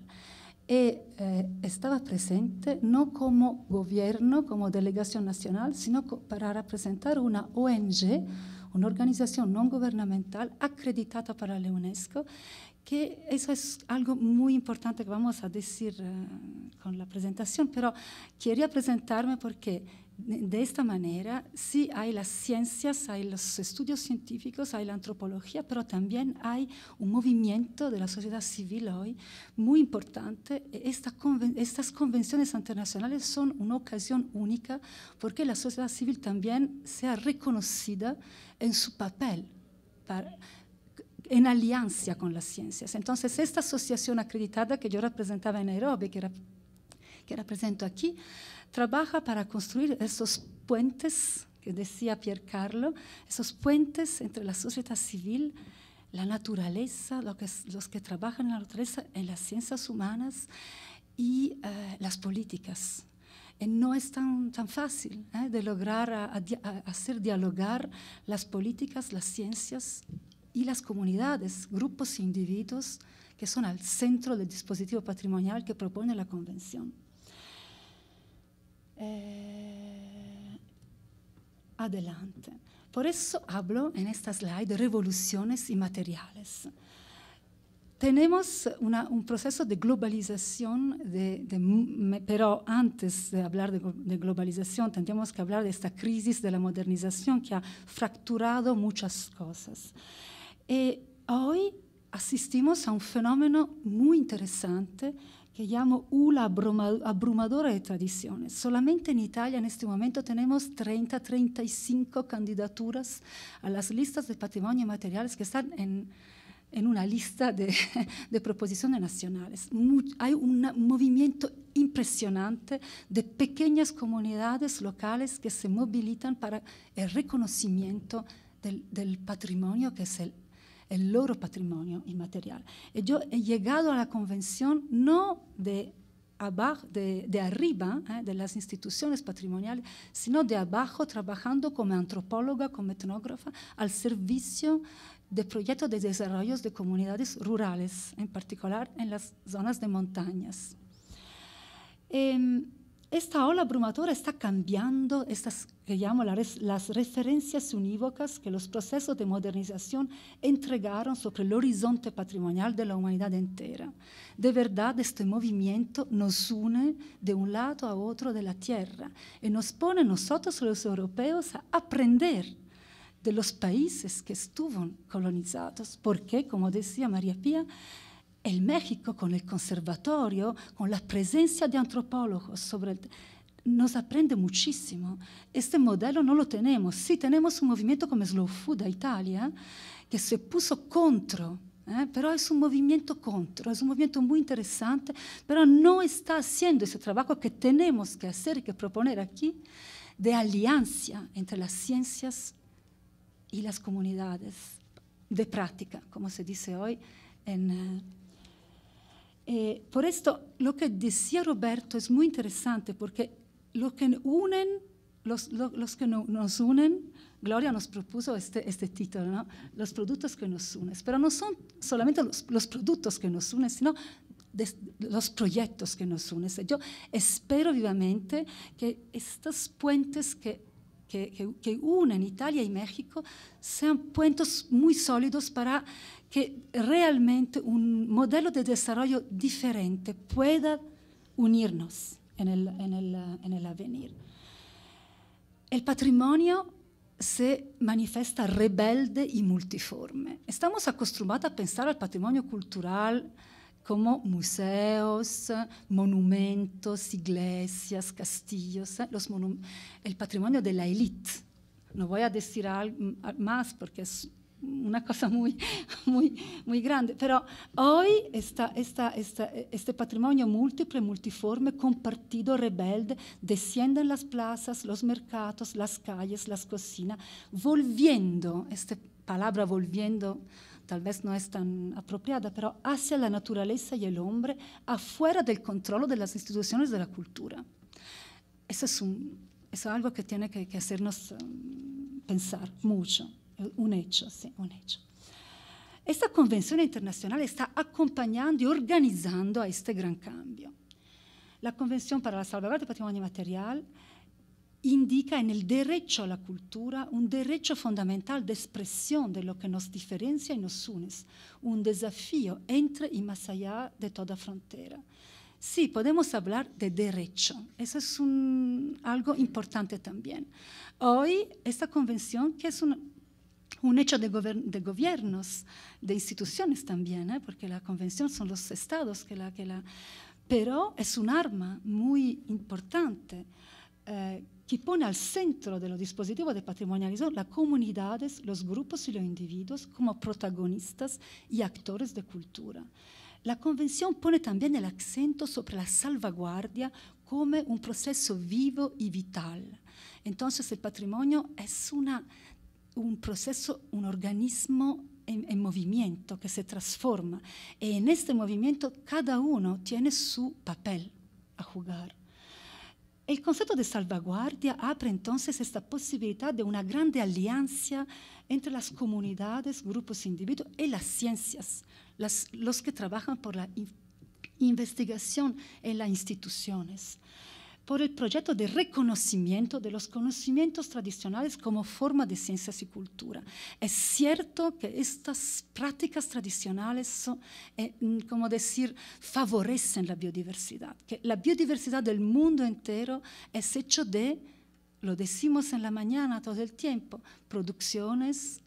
y eh, estaba presente no como gobierno, como delegación nacional, sino para representar una ONG, una organización no gubernamental acreditada para la UNESCO, que eso es algo muy importante que vamos a decir eh, con la presentación, pero quería presentarme porque de esta manera sí hay las ciencias, hay los estudios científicos, hay la antropología, pero también hay un movimiento de la sociedad civil hoy muy importante. Esta conven- estas convenciones internacionales son una ocasión única porque la sociedad civil también sea reconocida en su papel para- en alianza con las ciencias. Entonces, esta asociación acreditada que yo representaba en Nairobi, que, que represento aquí, trabaja para construir esos puentes que decía Pier Carlo, esos puentes entre la sociedad civil, la naturaleza, los que trabajan en la naturaleza, en las ciencias humanas y eh, las políticas. No es tan, tan fácil ¿eh? de lograr hacer dialogar las políticas, las ciencias y las comunidades, grupos e individuos que son al centro del dispositivo patrimonial que propone la Convención. Eh, adelante. Por eso hablo en esta slide de revoluciones inmateriales. Tenemos un proceso de globalización, pero antes de hablar de, de, globalización tendríamos que hablar de esta crisis de la modernización que ha fracturado muchas cosas. Y hoy asistimos a un fenómeno muy interesante que llamo una abrumadora de tradiciones. Solamente en Italia en este momento tenemos 30, 35 candidaturas a las listas de patrimonio materiales que están en, en una lista de, *laughs* de proposiciones nacionales. Hay un movimiento impresionante de pequeñas comunidades locales que se movilizan para el reconocimiento del, del patrimonio que es el el loro patrimonio inmaterial. Y yo he llegado a la convención no de, abajo, de, de arriba, eh, de las instituciones patrimoniales, sino de abajo, trabajando como antropóloga, como etnógrafa, al servicio de proyectos de desarrollo de comunidades rurales, en particular en las zonas de montañas. Eh, esta ola abrumadora está cambiando estas que llamo las referencias unívocas que los procesos de modernización entregaron sobre el horizonte patrimonial de la humanidad entera. De verdad, este movimiento nos une de un lado a otro de la tierra y nos pone nosotros los europeos a aprender de los países que estuvieron colonizados, porque, como decía María Pía, el México con el conservatorio, con la presencia de antropólogos sobre el, nos aprende muchísimo. Este modelo no lo tenemos. Sí tenemos un movimiento como Slow Food a Italia que se puso contra, ¿eh? pero es un movimiento contra, es un movimiento muy interesante, pero no está haciendo ese trabajo que tenemos que hacer y que proponer aquí de alianza entre las ciencias y las comunidades de práctica, como se dice hoy en eh, por esto, lo que decía Roberto es muy interesante porque lo que unen, los, lo, los que no, nos unen, Gloria nos propuso este, este título, ¿no? los productos que nos unen, pero no son solamente los, los productos que nos unen, sino los proyectos que nos unen. Yo espero vivamente que estos puentes que que, que, que, unen Italia y México sean puentes muy sólidos para que realmente un modelo de desarrollo diferente pueda unirnos en el, en el, en el avenir. El patrimonio se manifiesta rebelde y multiforme. Estamos acostumbrados a pensar al patrimonio cultural como museos, monumentos, iglesias, castillos, los el patrimonio de la élite. No voy a decir más porque es una cosa muy, *laughs* muy, muy grande. Pero hoy esta, esta, esta, este patrimonio múltiple, multiforme, compartido, rebelde, desciende en las plazas, los mercados, las calles, las cocinas, volviendo, esta palabra volviendo tal vez no es tan apropiada, pero hacia la naturaleza y el hombre, afuera del control de las instituciones de la cultura. Eso es, un, eso es algo que tiene que, hacernos um, pensar mucho un hecho, sí, un hecho. Esta convención internacional está acompañando y organizando a este gran cambio. La Convención para la Salvaguardia del Patrimonio Material indica en el derecho a la cultura un derecho fundamental de expresión de lo que nos diferencia y nos une, un desafío entre y más allá de toda frontera. Sí, podemos hablar de derecho, eso es un, algo importante también. Hoy, esta convención, que es una, un hecho de, gobiernos, de instituciones también, ¿eh? porque la convención son los estados que la, que la... Pero es un arma muy importante eh, que pone al centro de los dispositivos de patrimonialización las comunidades, los grupos y los individuos como protagonistas y actores de cultura. La convención pone también el acento sobre la salvaguardia como un proceso vivo y vital. Entonces el patrimonio es una un proceso, un organismo en, en, movimiento, que se transforma. Y en este movimiento cada uno tiene su papel a jugar. El concepto de salvaguardia abre entonces esta posibilidad de una grande alianza entre las comunidades, grupos, individuos y las ciencias, las, los que trabajan por la investigación en las instituciones por el proyecto de reconocimiento de los conocimientos tradicionales como forma de ciencias y cultura. Es cierto que estas prácticas tradicionales, son, eh, como decir, favorecen la biodiversidad, que la biodiversidad del mundo entero es hecho de, lo decimos en la mañana todo el tiempo, producciones,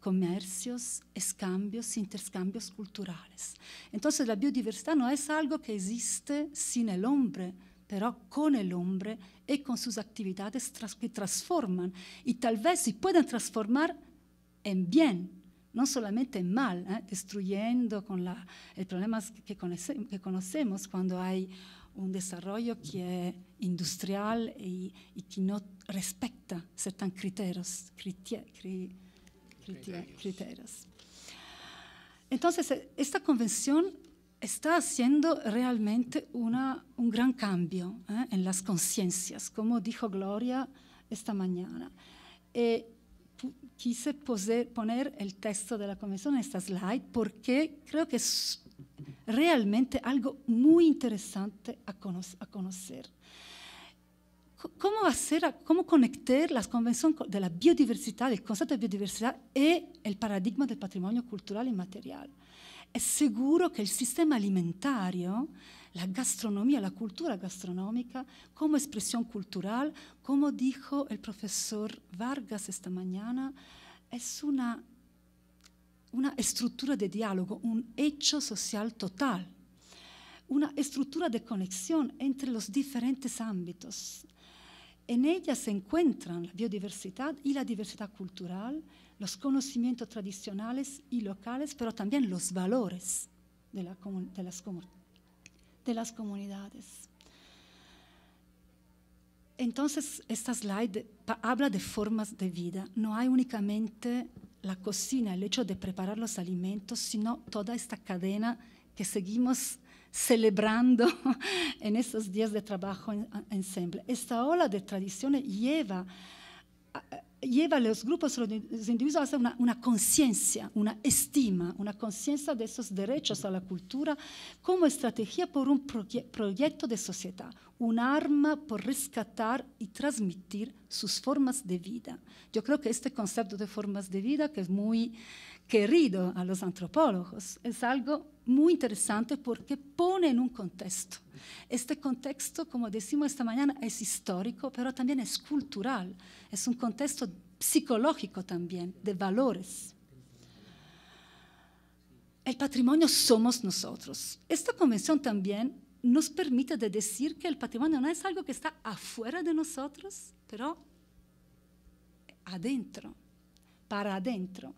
comercios, escambios, intercambios culturales. Entonces la biodiversidad no es algo que existe sin el hombre, pero con el hombre y con sus actividades que transforman y tal vez se pueden transformar en bien, no solamente en mal, ¿eh? destruyendo con la, el problema que, conoce, que, conocemos cuando hay un desarrollo que es industrial y, y que no respecta ciertos criterios, criterios. criterios. Entonces, esta convención está haciendo realmente una, un gran cambio ¿eh? en las conciencias, como dijo Gloria esta mañana. Eh, quise poner el texto de la convención en esta slide porque creo que es realmente algo muy interesante a, cono a conocer. ¿Cómo, hacer, ¿Cómo conectar la convención de la biodiversidad, el concepto de biodiversidad y el paradigma del patrimonio cultural y material? È sicuro che il sistema alimentario, la gastronomia, la cultura gastronomica, como expresión cultural, como dijo el profesor Vargas esta mañana, es una, una estructura de diálogo, un hecho social total, una estructura de conexión entre los diferentes ámbitos. En ella se encuentran la biodiversidad y la diversidad cultural, los conocimientos tradicionales y locales, pero también los valores de, la de, las, de las, comunidades. Entonces, esta slide habla de formas de vida. No hay únicamente la cocina, el hecho de preparar los alimentos, sino toda esta cadena que seguimos celebrando *laughs* en estos días de trabajo en, ensemble. Esta ola de tradiciones lleva lleva a los grupos, los individuos a hacer una, una conciencia, una estima, una conciencia de esos derechos a la cultura como estrategia por un proye proyecto de sociedad, un arma por rescatar y transmitir sus formas de vida. Yo creo que este concepto de formas de vida, que es muy querido a los antropólogos, es algo muy interesante porque pone en un contexto. Este contexto, como decimos esta mañana, es histórico, pero también es cultural, es un contexto psicológico también, de valores. El patrimonio somos nosotros. Esta convención también nos permite de decir que el patrimonio no es algo que está afuera de nosotros, pero adentro, para adentro.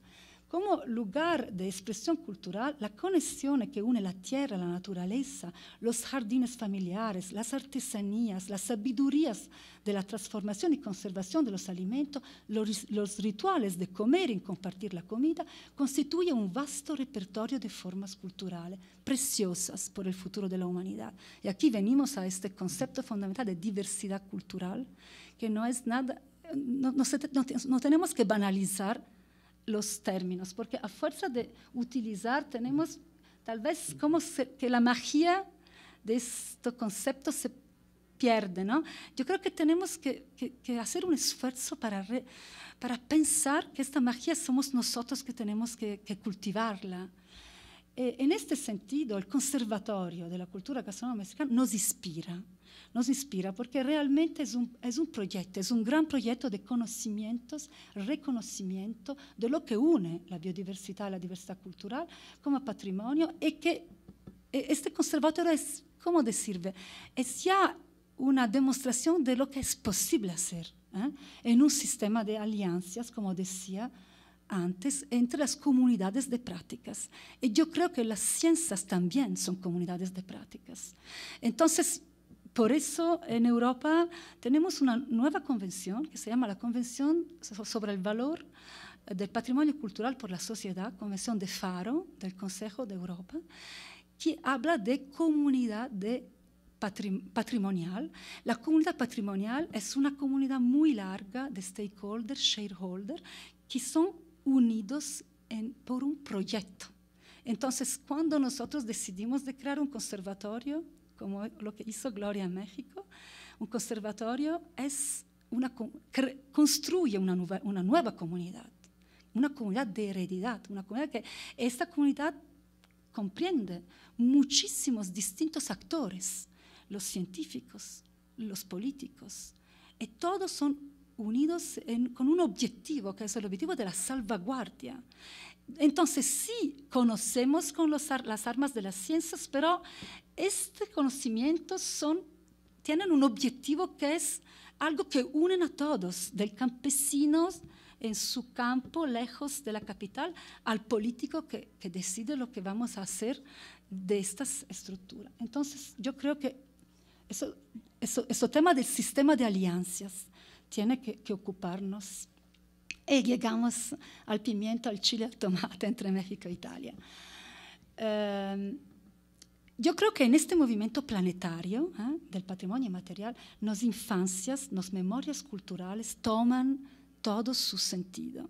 Como lugar de expresión cultural, la conexión que une la tierra, la naturaleza, los jardines familiares, las artesanías, las sabidurías de la transformación y conservación de los alimentos, los, los rituales de comer y compartir la comida, constituye un vasto repertorio de formas culturales preciosas por el futuro de la humanidad. Y aquí venimos a este concepto fundamental de diversidad cultural, que no es nada, no, no, no, tenemos que banalizar los términos, porque a fuerza de utilizar tenemos tal vez como que la magia de estos conceptos se pierde, ¿no? Yo creo que tenemos que, que, hacer un esfuerzo para, para pensar que esta magia somos nosotros que tenemos que cultivarla. Eh, en este sentido, el Conservatorio de la Cultura Gastronómica Mexicana nos inspira, nos inspira porque realmente es un, es un proyecto, es un gran proyecto de conocimientos, reconocimiento de lo que une la biodiversidad y la diversidad cultural como patrimonio y que este conservatorio es, ¿cómo decirlo? Es ya una demostración de lo que es posible hacer ¿eh? en un sistema de alianzas, como decía antes, entre las comunidades de prácticas. Y yo creo que las ciencias también son comunidades de prácticas. Entonces, por eso en Europa tenemos una nueva convención que se llama la Convención sobre el Valor del Patrimonio Cultural por la Sociedad, Convención de Faro del Consejo de Europa, que habla de comunidad de patrimonial. La comunidad patrimonial es una comunidad muy larga de stakeholders, shareholders, que son unidos por un proyecto. Entonces, cuando nosotros decidimos de crear un conservatorio, como lo que hizo Gloria en México, un conservatorio es una, construye una nueva, una nueva comunidad, una comunidad de heredidad, una comunidad que esta comunidad comprende muchísimos distintos actores, los científicos, los políticos, y todos son unidos con un objetivo, que es el objetivo de la salvaguardia. Entonces sí, conocemos con las armas de las ciencias, pero este conocimiento son, tienen un objetivo que es algo que unen a todos, del campesino en su campo, lejos de la capital, al político que, que decide lo que vamos a hacer de estas estructuras. Entonces, yo creo que eso, eso, ese tema del sistema de alianzas tiene que, que ocuparnos. Y llegamos al pimiento, al chile, al tomate entre México e Italia. Um, yo creo que en este movimiento planetario ¿eh? del patrimonio material, las infancias, las memorias culturales toman todo su sentido.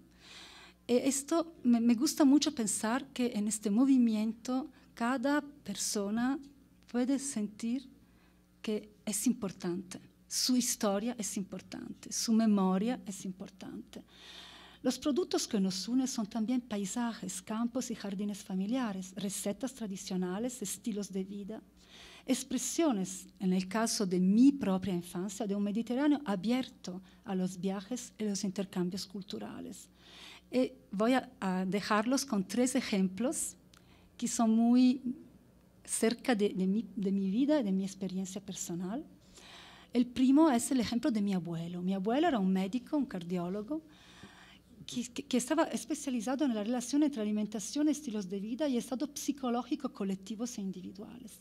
Y esto me, me, gusta mucho pensar que en este movimiento cada persona puede sentir que es importante, su historia es importante, su memoria es importante. Los productos que nos unen son también paisajes, campos y jardines familiares, recetas tradicionales, estilos de vida, expresiones, en el caso de mi propia infancia, de un Mediterráneo abierto a los viajes y los intercambios culturales. Y voy a, dejarlos con tres ejemplos que son muy cerca de mi vida y de mi experiencia personal. El primo es el ejemplo de mi abuelo. Mi abuelo era un médico, un cardiólogo, que, que, estaba especializado en la relación entre alimentación, estilos de vida y estado psicológico colectivos e individuales.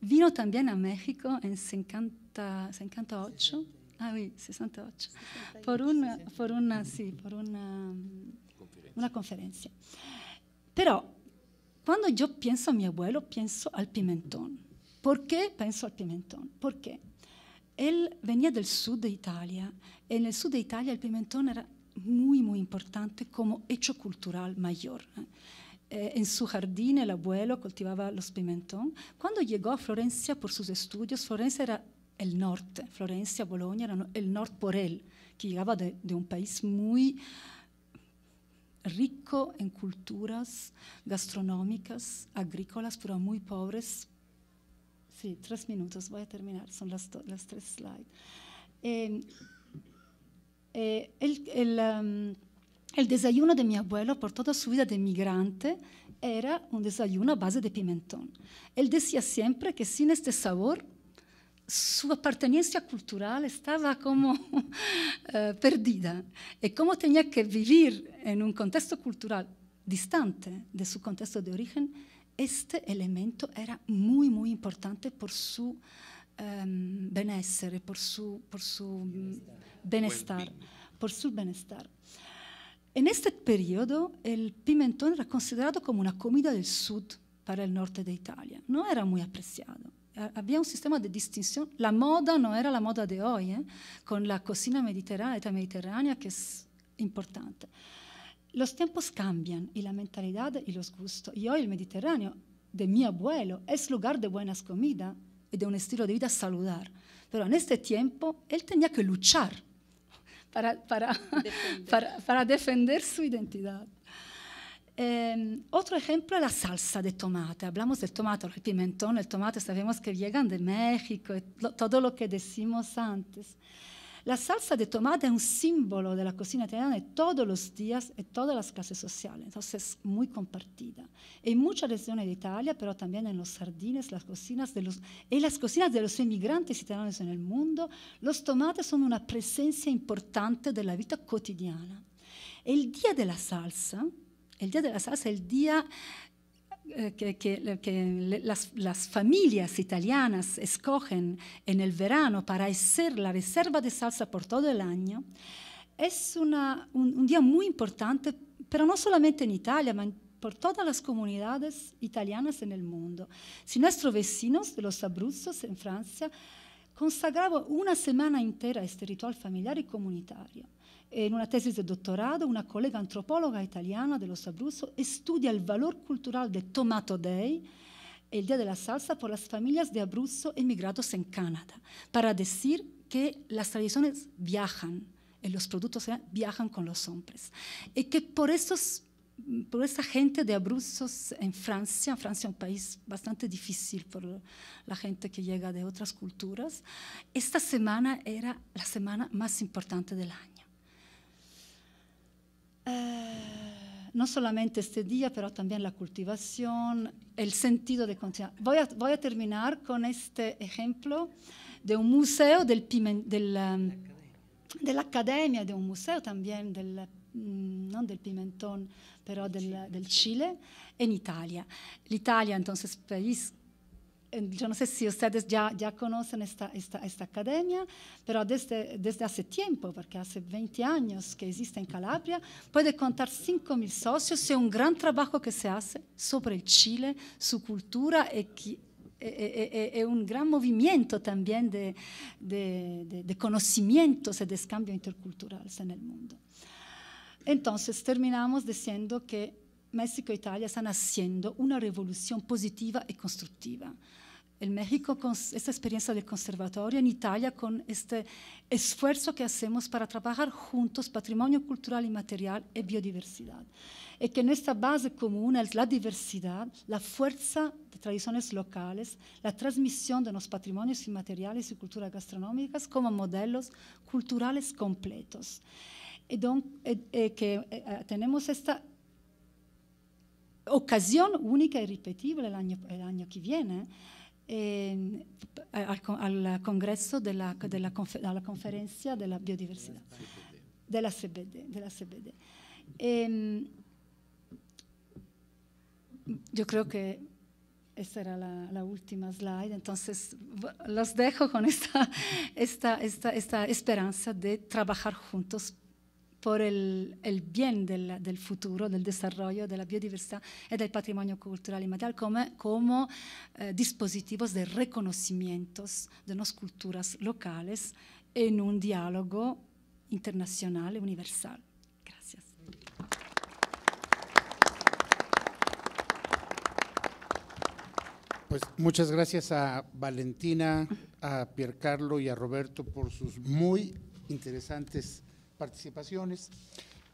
Vino también a México en 50, 58, ah, oui, 68, por una, por una, sí, por una, una conferencia. Pero cuando yo pienso a mi abuelo, pienso al pimentón. ¿Por qué pienso al pimentón? Porque él venía del sur de Italia. En el sur de Italia el pimentón era muy, muy importante como hecho cultural mayor. Eh, en su jardín el abuelo cultivaba los pimentón. Cuando llegó a Florencia por sus estudios, Florencia era el norte, Florencia, Bolonia era el norte por él, que llegaba de un país muy rico en culturas gastronómicas, agrícolas, pero muy pobres. Sí, tres minutos, voy a terminar, son las, las tres slides. Eh, eh, el, el, um, el, desayuno de mi abuelo por toda su vida de migrante era un desayuno a base de pimentón. Él decía siempre que sin este sabor su pertenencia cultural estaba como uh, *laughs* perdida y como tenía que vivir en un contexto cultural distante de su contexto de origen, este elemento era muy, muy importante por su um, benessere, por su, por su bienestar, por su bienestar. En este periodo, el pimentón era considerado como una comida del sur para el norte de Italia. No era muy apreciado. Había un sistema de distinción. La moda no era la moda de hoy, ¿eh? con la cocina mediterránea, mediterránea, que es importante. Los tiempos cambian y la mentalidad y los gustos. Y hoy el Mediterráneo de mi abuelo es lugar de buenas comidas y de un estilo de vida saludar. Pero en este tiempo él tenía que luchar para, para, defender. *laughs* para, para defender su identidad. Eh, otro ejemplo es la salsa de tomate. Hablamos del tomate, el pimentón, el tomate, sabemos que llegan de México, todo lo que decimos antes. La salsa de tomate es un símbolo de la cocina italiana de todos los días y todas las clases sociales, entonces es muy compartida. En muchas regiones de Italia, pero también en los jardines, las cocinas de los, en las cocinas de los emigrantes italianos en el una presencia importante de la vida cotidiana. El día de la salsa, el día de la salsa el día eh, que, que, que las, las, familias italianas escogen en el verano para hacer la reserva de salsa por todo el año. es una, un, un, día muy importante, pero no solamente en Italia, sino por todas las comunidades italianas en el mundo. Si nuestros vecinos de los Abruzos en Francia consagraban una semana entera a este ritual familiar y comunitario. En una tesis de doctorado, una colega antropóloga italiana de los Abruzos estudia el valor cultural de Tomato Day, el Día de la Salsa, por las familias de Abruzzo emigrados en Canadá, para decir que las tradiciones viajan, y los productos viajan con los hombres, y que por esos por esa gente de Abruzos en Francia, Francia es un país bastante difícil por la gente que llega de otras culturas, esta semana era la semana más importante del año. Eh, no solamente este día, pero también la cultivación, el sentido de continuidad. Voy a, voy a terminar con este ejemplo de un museo del, del, um, de la academia, de un museo también del, mm, no del pimentón, pero del, del Chile, en Italia. L'Italia, entonces, país yo no sé si ustedes ya, ya conocen esta, esta, esta academia, pero desde, desde, hace tiempo, porque hace 20 años que existe en Calabria, puede contar 5.000 socios y un gran trabajo que se hace sobre el Chile, su cultura y, y, y, y un gran movimiento también de, de, de, de conocimientos y de cambio intercultural en el mundo. Entonces terminamos diciendo que México e Italia están haciendo una revolución positiva y constructiva. En México con esta experiencia del conservatorio, en Italia con este esfuerzo que hacemos para trabajar juntos patrimonio cultural y material y biodiversidad. Y que nuestra base común es la diversidad, la fuerza de tradiciones locales, la transmisión de los patrimonios inmateriales y culturas gastronómicas como modelos culturales completos. Y donc, eh, eh, que eh, tenemos esta ocasión única y repetible el año, el año que viene eh, al, al, Congreso de la, de la, a la Conferencia de la Biodiversidad, de la CBD. De la CBD. Eh, yo creo que esta era la, la, última slide, entonces los dejo con esta, *laughs* esta, esta, esta esperanza de trabajar juntos por el, el bien del, del, futuro, del desarrollo de la biodiversidad y del patrimonio cultural y material como, como eh, dispositivos de reconocimientos de las culturas locales en un diálogo internacional y universal. Gracias. Pues muchas gracias a Valentina, a Piercarlo y a Roberto por sus muy interesantes participaciones.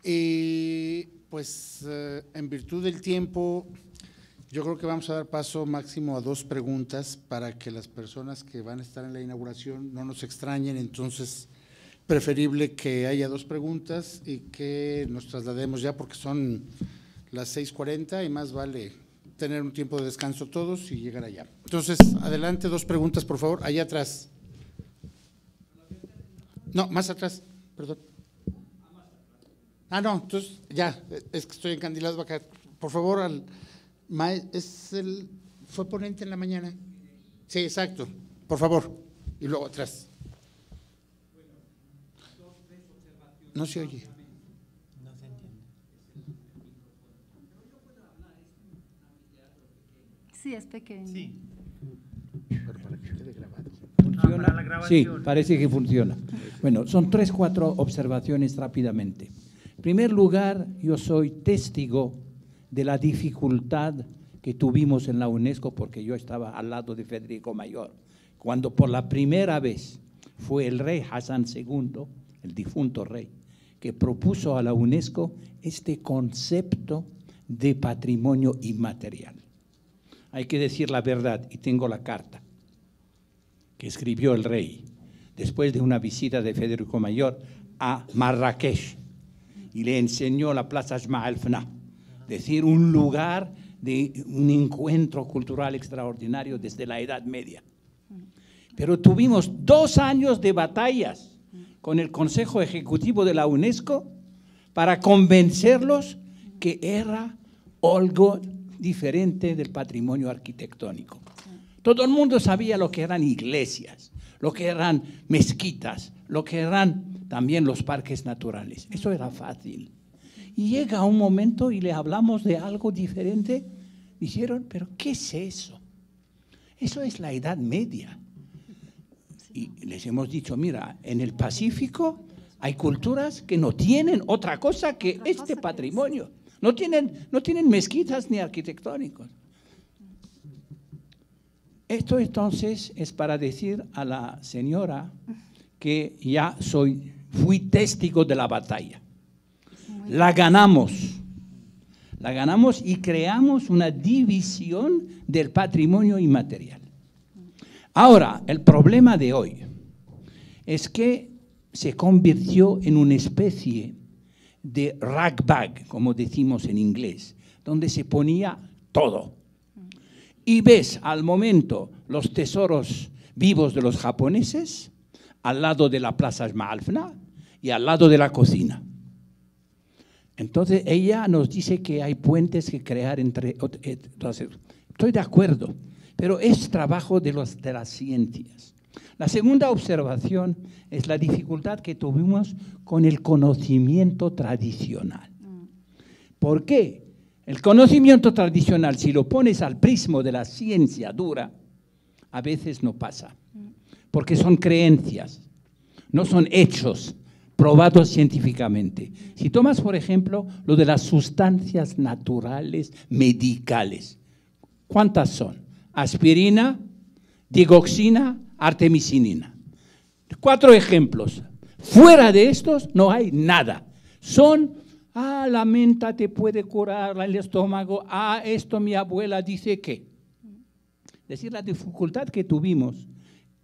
Y pues eh, en virtud del tiempo, yo creo que vamos a dar paso máximo a dos preguntas para que las personas que van a estar en la inauguración no nos extrañen. Entonces, preferible que haya dos preguntas y que nos traslademos ya porque son las 6.40 y más vale tener un tiempo de descanso todos y llegar allá. Entonces, adelante, dos preguntas, por favor, allá atrás. No, más atrás, perdón. Ah, no, entonces ya, es que estoy encandilado acá. Por favor, al es el fue ponente en la mañana. Sí, exacto. Por favor. Y luego atrás. No se oye. No se entiende. Sí, es pequeño. Sí. Pero para que quede grabado. ¿Funciona? Ah, sí, parece que funciona. Bueno, son tres, cuatro observaciones rápidamente. Primer lugar, yo soy testigo de la dificultad que tuvimos en la UNESCO, porque yo estaba al lado de Federico Mayor, cuando por la primera vez fue el rey Hassan II, el difunto rey, que propuso a la UNESCO este concepto de patrimonio inmaterial. Hay que decir la verdad, y tengo la carta que escribió el rey después de una visita de Federico Mayor a Marrakech y le enseñó la Plaza es decir, un lugar de un encuentro cultural extraordinario desde la Edad Media. Pero tuvimos dos años de batallas con el Consejo Ejecutivo de la UNESCO para convencerlos que era algo diferente del patrimonio arquitectónico. Todo el mundo sabía lo que eran iglesias, lo que eran mezquitas, lo que eran también los parques naturales. Eso era fácil. Y llega un momento y le hablamos de algo diferente. Dijeron, pero ¿qué es eso? Eso es la Edad Media. Y les hemos dicho, mira, en el Pacífico hay culturas que no tienen otra cosa que este patrimonio. No tienen, no tienen mezquitas ni arquitectónicos. Esto entonces es para decir a la señora que ya soy, fui testigo de la batalla. La ganamos. La ganamos y creamos una división del patrimonio inmaterial. Ahora, el problema de hoy es que se convirtió en una especie de rag bag, como decimos en inglés, donde se ponía todo. Y ves al momento los tesoros vivos de los japoneses al lado de la plaza Malfna y al lado de la cocina. Entonces ella nos dice que hay puentes que crear entre... Estoy de acuerdo, pero es trabajo de, los, de las ciencias. La segunda observación es la dificultad que tuvimos con el conocimiento tradicional. ¿Por qué? El conocimiento tradicional, si lo pones al prismo de la ciencia dura, a veces no pasa, porque son creencias, no son hechos probados científicamente. Si tomas, por ejemplo, lo de las sustancias naturales medicales, ¿cuántas son? Aspirina, digoxina, artemisinina. Cuatro ejemplos. Fuera de estos no hay nada. Son, ah, la menta te puede curar el estómago, ah, esto mi abuela dice que. Es decir, la dificultad que tuvimos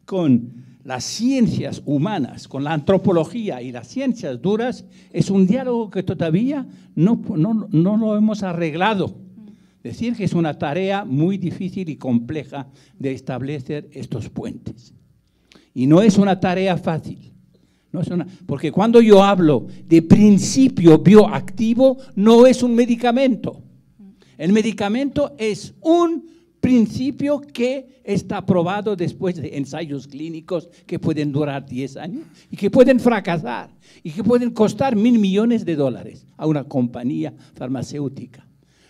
con las ciencias humanas, con la antropología y las ciencias duras, es un diálogo que todavía no, no, no lo hemos arreglado. Decir que es una tarea muy difícil y compleja de establecer estos puentes. Y no es una tarea fácil. No es una, porque cuando yo hablo de principio bioactivo, no es un medicamento. El medicamento es un principio que está probado después de ensayos clínicos que pueden durar 10 años y que pueden fracasar y que pueden costar mil millones de dólares a una compañía farmacéutica.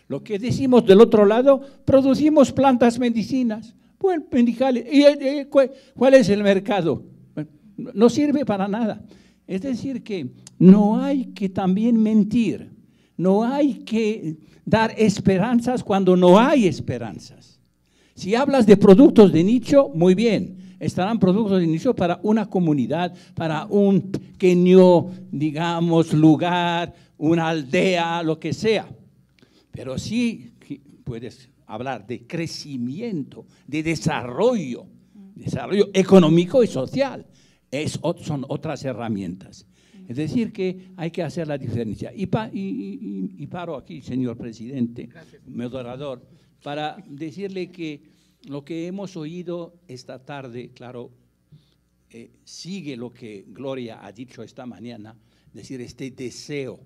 Lo que decimos del otro lado, producimos plantas medicinas. Bueno, medicales. ¿Y eh, eh, cuál es el mercado? No sirve para nada. Es decir, que no hay que también mentir. No hay que dar esperanzas cuando no hay esperanzas. Si hablas de productos de nicho, muy bien. Estarán productos de nicho para una comunidad, para un pequeño, digamos, lugar, una aldea, lo que sea. Pero sí puedes hablar de crecimiento, de desarrollo, desarrollo económico y social. Es, son otras herramientas. Es decir, que hay que hacer la diferencia. Y, y, paro aquí, señor presidente, moderador, para decirle que lo que hemos oído esta tarde, claro, eh, sigue lo que Gloria ha dicho esta mañana, decir, este deseo,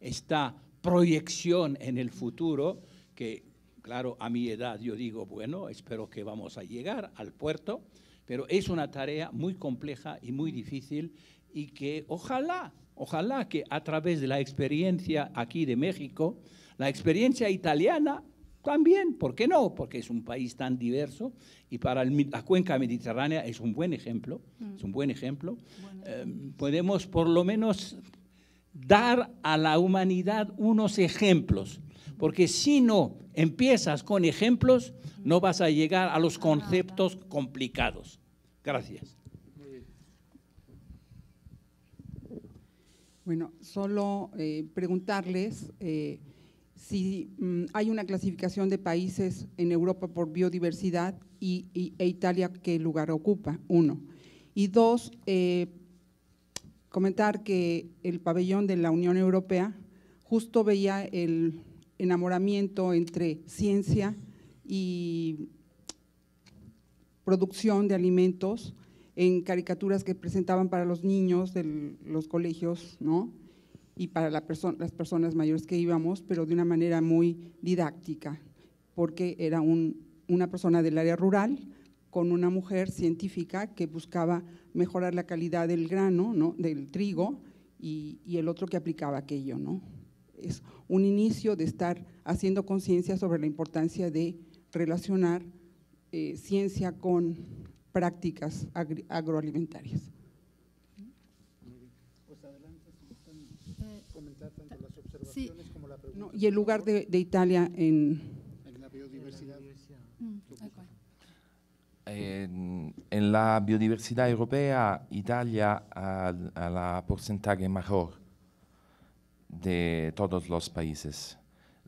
esta proyección en el futuro, que claro, a mi edad yo digo, bueno, espero que vamos a llegar al puerto, pero es una tarea muy compleja y muy difícil y que ojalá, ojalá que a través de la experiencia aquí de México, la experiencia italiana también, ¿por qué no? Porque es un país tan diverso y para la cuenca mediterránea es un buen ejemplo, es un buen ejemplo. Eh, podemos por lo menos dar a la humanidad unos ejemplos, porque si no empiezas con ejemplos, no vas a llegar a los conceptos complicados. Gracias. Bueno, solo eh, preguntarles eh, si mm, hay una clasificación de países en Europa por biodiversidad y, e Italia qué lugar ocupa, uno. Y dos, eh, comentar que el pabellón de la Unión Europea justo veía el enamoramiento entre ciencia y producción de alimentos en caricaturas que presentaban para los niños de los colegios, ¿no? Y para las personas mayores que íbamos, pero de una manera muy didáctica, porque era una persona del área rural con una mujer científica que buscaba mejorar la calidad del grano, ¿no? del trigo, y, y el otro que aplicaba aquello. ¿no? Es un inicio de estar haciendo conciencia sobre la importancia de relacionar eh, ciencia con prácticas agroalimentarias. Comentar tanto las Sí. como la ¿no? Y el lugar de, de Italia en, en la biodiversidad. Mm. En, en la biodiversidad europea, Italia ha, ha la porcentaje mejor de todos los países.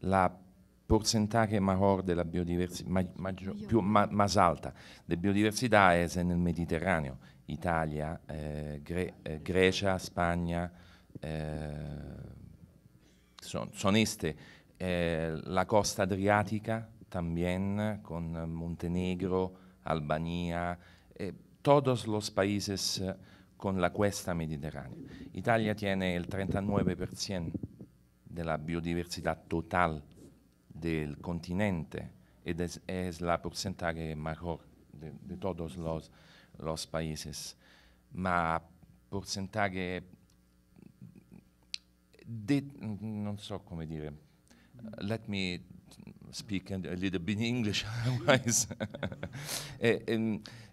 La porcentaje mejor de la biodiversidad, más alta de biodiversidad es en el Mediterráneo. Italia, eh, Gre- eh, Grecia, España, eh, son, son este. Eh, la costa adriática también, con Montenegro, Albania, eh, todos los países eh, con la cuesta mediterránea. Italia tiene el 39% de la biodiversidad total del continente y es, es la porcentaje mejor de, de todos los, los países. Ma porcentaje di- non so come dire, uh, let me speak a little bit in English, *laughs* otherwise. *laughs* Eh,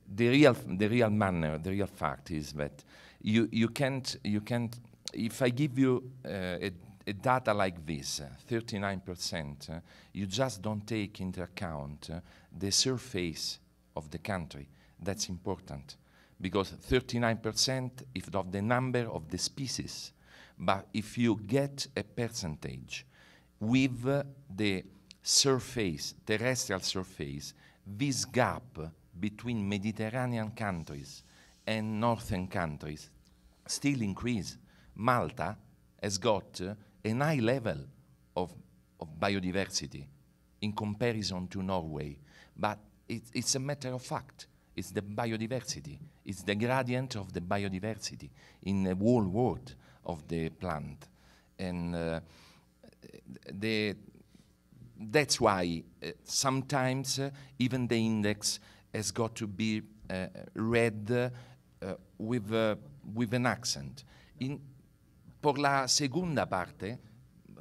the real, the real manner, the real fact is that you, you can't, you can't, if I give you uh, a, a data like this, uh, 39%, uh, you just don't take into account uh, the surface of the country. That's important because 39% is of the number of the species. But if you get a percentage with the surface, terrestrial surface, this gap between Mediterranean countries and northern countries still increase. Malta has got uh, a high level of, of biodiversity in comparison to Norway, but it, it's a matter of fact. It's the biodiversity. It's the gradient of the biodiversity in the whole world of the plant. And uh, the, that's why uh, sometimes uh, even the index has got to be uh, read uh, with, uh, with an accent. In, por la segunda parte,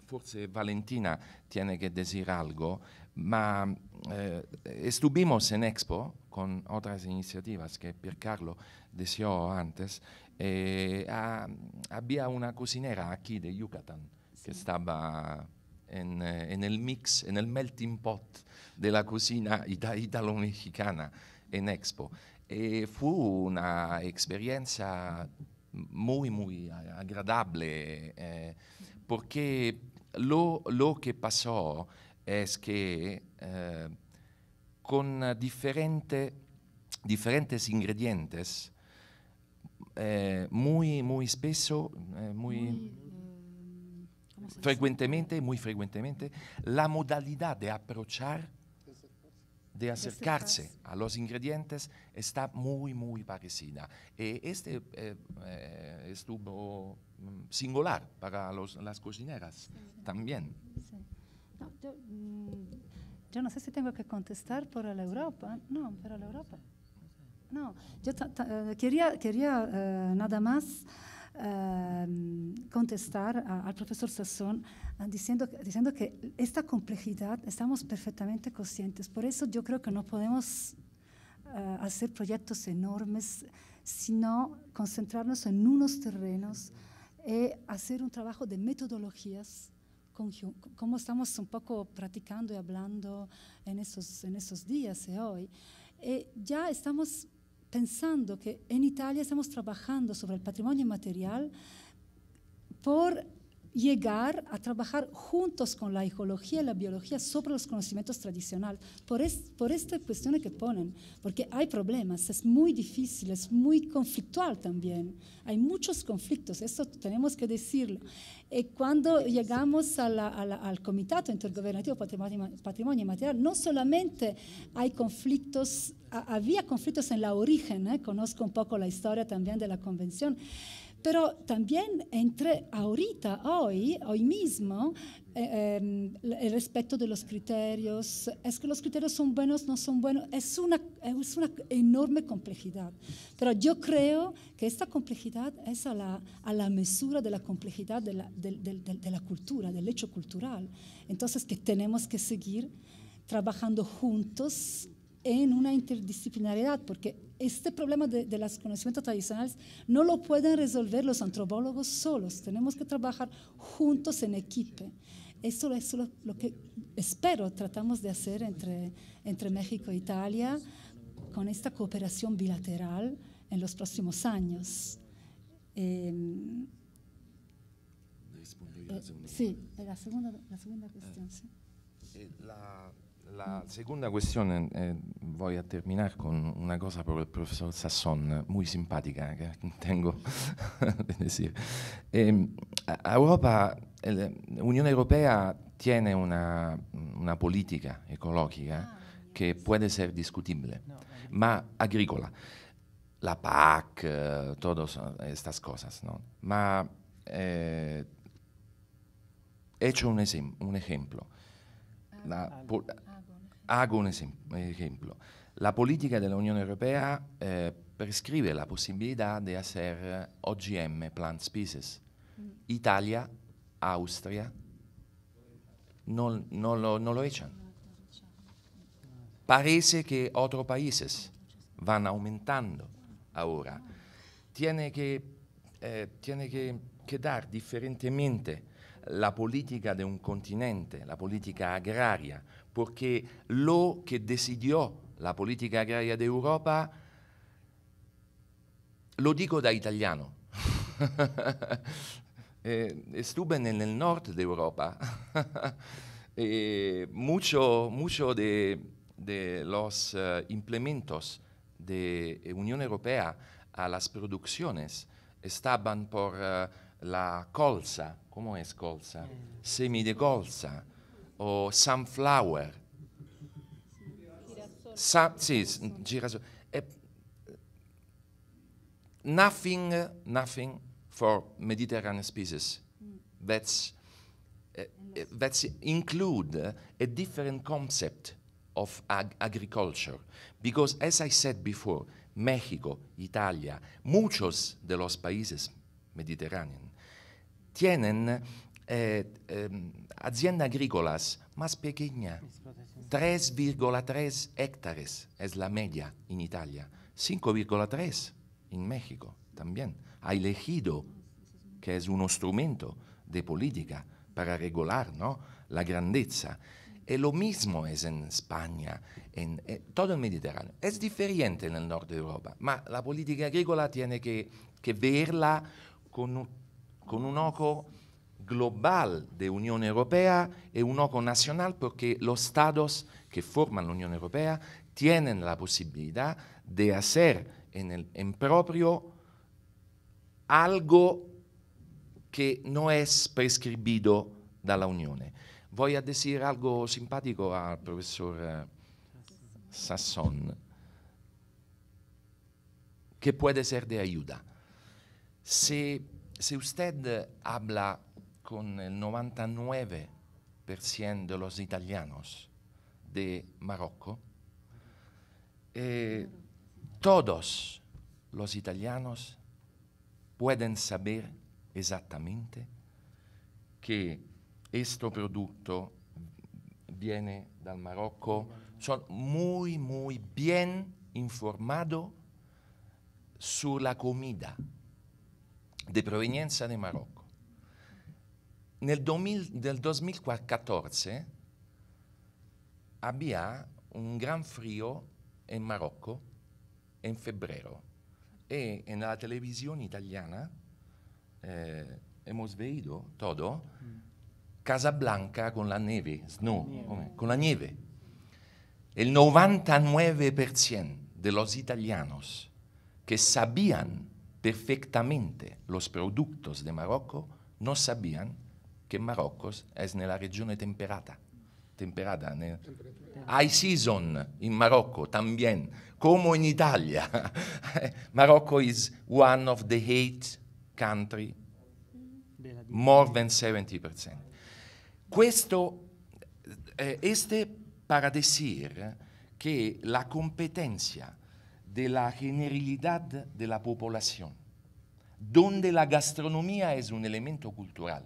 forse Valentina tiene que decir algo, ma eh, estuvimos en Expo con otras iniciativas que Piercarlo deseó antes. Eh, ha- había una cocinera aquí de Yucatán que estaba en, eh, en el mix, en el melting pot de la cocina ita- italo-mexicana en Expo. E fu una experiencia muy, muy a- agradable, eh, porque lo, lo que pasó es que eh, con diferente- diferentes ingredientes, eh, muy, muy espeso, eh, muy, Muy, ehm, ¿cómo se dice? frecuentemente, muy frecuentemente, la modalidad de aprovechar, de acercarse a los ingredientes está muy, muy parecida. Y este eh, eh, estuvo mm, singular para los- las cocineras también. Sí. No, yo, mm, yo no sé si tengo que contestar por la Europa. No, para la Europa. No, yo eh, quería, quería eh, nada más eh, contestar al profesor Sassón eh, diciendo, diciendo que esta complejidad estamos perfectamente conscientes. Por eso yo creo que no podemos hacer proyectos enormes, sino concentrarnos en unos terrenos y hacer un trabajo de metodologías como estamos un poco practicando y hablando en esos, en esos días y hoy, ya estamos pensando que en Italia estamos trabajando sobre el patrimonio inmaterial por llegar a trabajar juntos con la ecología y la biología sobre los conocimientos tradicionales, por, es- por esta cuestión que ponen, porque hay problemas, es muy difícil, es muy conflictual también, hay muchos conflictos, eso tenemos que decirlo. Y cuando llegamos a la- a la- al Comitato Intergobernativo Patrimonio, Patrimonio Inmaterial, no solamente hay conflictos, ha- había conflictos en la origen, ¿eh? conozco un poco la historia también de la convención, pero también entre ahorita, hoy, hoy mismo, eh, eh, el respeto de los criterios, es que los criterios son buenos, no son buenos, es una, es una enorme complejidad. Pero yo creo que esta complejidad es a la, a la mesura de la complejidad de la, de, de, de la cultura, del hecho cultural. Entonces, que tenemos que seguir trabajando juntos en una interdisciplinariedad, porque este problema de, de, los conocimientos tradicionales no lo pueden resolver los antropólogos solos, tenemos que trabajar juntos en equipo. Eso es lo, lo que espero tratamos de hacer entre, entre México e Italia con esta cooperación bilateral en los próximos años. Eh, eh, sí, la segunda, la segunda cuestión. Sí. Eh, la la segunda cuestión, eh, voy a terminar con una cosa por el profesor Sasson, muy simpática, que tengo *laughs* de decir. Eh, Europa, la Unión Europea tiene una, una política ecológica ah, que yes. puede ser discutible, no, ma agrícola. La PAC, eh, todas estas cosas, ¿no? Ma eh, he hecho un, un ejemplo. La, Hago un ejemplo. La política de la Unión Europea eh, prescribe la posibilidad de hacer OGM, plant species. Mm. Italia, Austria, no, no, lo, no lo echan. Parece que otros países van aumentando ahora. Tiene que, eh, tiene que quedar diferentemente la política de un continente, la política agraria, porque lo que decidió la política agraria de Europa, lo digo da italiano, *laughs* eh, estuve en el norte de Europa, *laughs* eh, mucho, mucho de, de los uh, implementos de Europea a las producciones estaban por uh, la colza, ¿cómo es colza? Semi colza o sunflower. Sa, sì, girasole. Eh, nothing, nothing for Mediterranean species. That's, uh, that's include a different concept of ag agriculture. Because as I said before, México, Italia, muchos de los países mediterráneos tienen eh, eh, agrícolas más pequeñas. 3,3 hectáreas es la media en Italia, 5,3 en México también. Ha elegido que es un instrumento de política para regular ¿no? la grandeza. Y lo mismo es en España, en, en, todo el Mediterráneo. Es diferente en el norte de Europa, ma la política agrícola tiene que, que verla con con un ojo global de Unión Europea y un ojo nacional porque los estados que forman la Unión Europea tienen la posibilidad de hacer en, el, en propio algo que no es prescribido de la Unión. Voy a decir algo simpático al profesor uh, Sasson, que puede ser de ayuda. Si, si usted habla con el 99% de los italianos de Marocco. Eh, todos los italianos pueden saber exactamente que este producto viene del Marocco. Son muy, muy bien informados sobre la comida de proveniencia de Marocco. Nel, 2000, nel 2014 había un gran frío en Marocco en febrero e nella televisione italiana eh, hemos visto todo Casablanca con la neve, snow, nieve. con la nieve. El 99% de los italianos que sabían perfectamente los productos de Marocco no sabían che Marocco è nella regione temperata. Temperata. Ne... High season in Marocco también, come in Italia. *laughs* Marocco is one of the eight country, more than 70%. Questo, eh, este para decir que la competencia de la generalidad de la población, donde la gastronomía es un elemento cultural,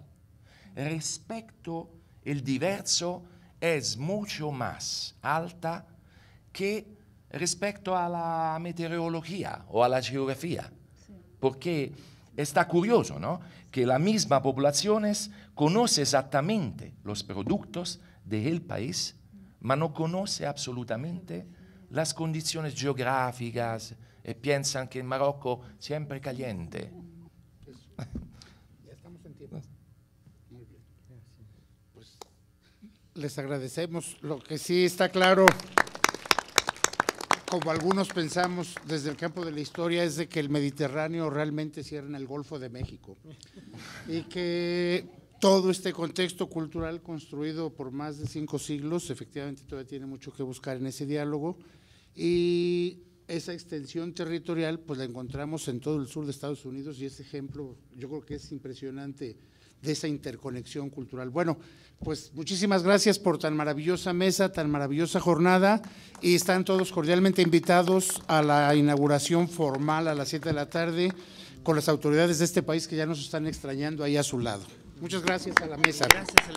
respecto el diverso es mucho más alta que respecto a la meteorología o a la geografía. Porque está curioso, ¿no? Que la misma población conoce exactamente los productos del país, pero no conoce absolutamente las condiciones geográficas y piensan que en Marocco siempre caliente. Pues, les agradecemos. Lo que sí está claro, como algunos pensamos desde el campo de la historia, es de que el Mediterráneo realmente cierra en el Golfo de México y que todo este contexto cultural construido por más de cinco siglos, efectivamente todavía tiene mucho que buscar en ese diálogo y esa extensión territorial pues la encontramos en todo el sur de Estados Unidos y ese ejemplo yo creo que es impresionante de esa interconexión cultural. Bueno, pues muchísimas gracias por tan maravillosa mesa, tan maravillosa jornada y están todos cordialmente invitados a la inauguración formal a las 7 de la tarde con las autoridades de este país que ya nos están extrañando ahí a su lado. Muchas gracias a la mesa. Gracias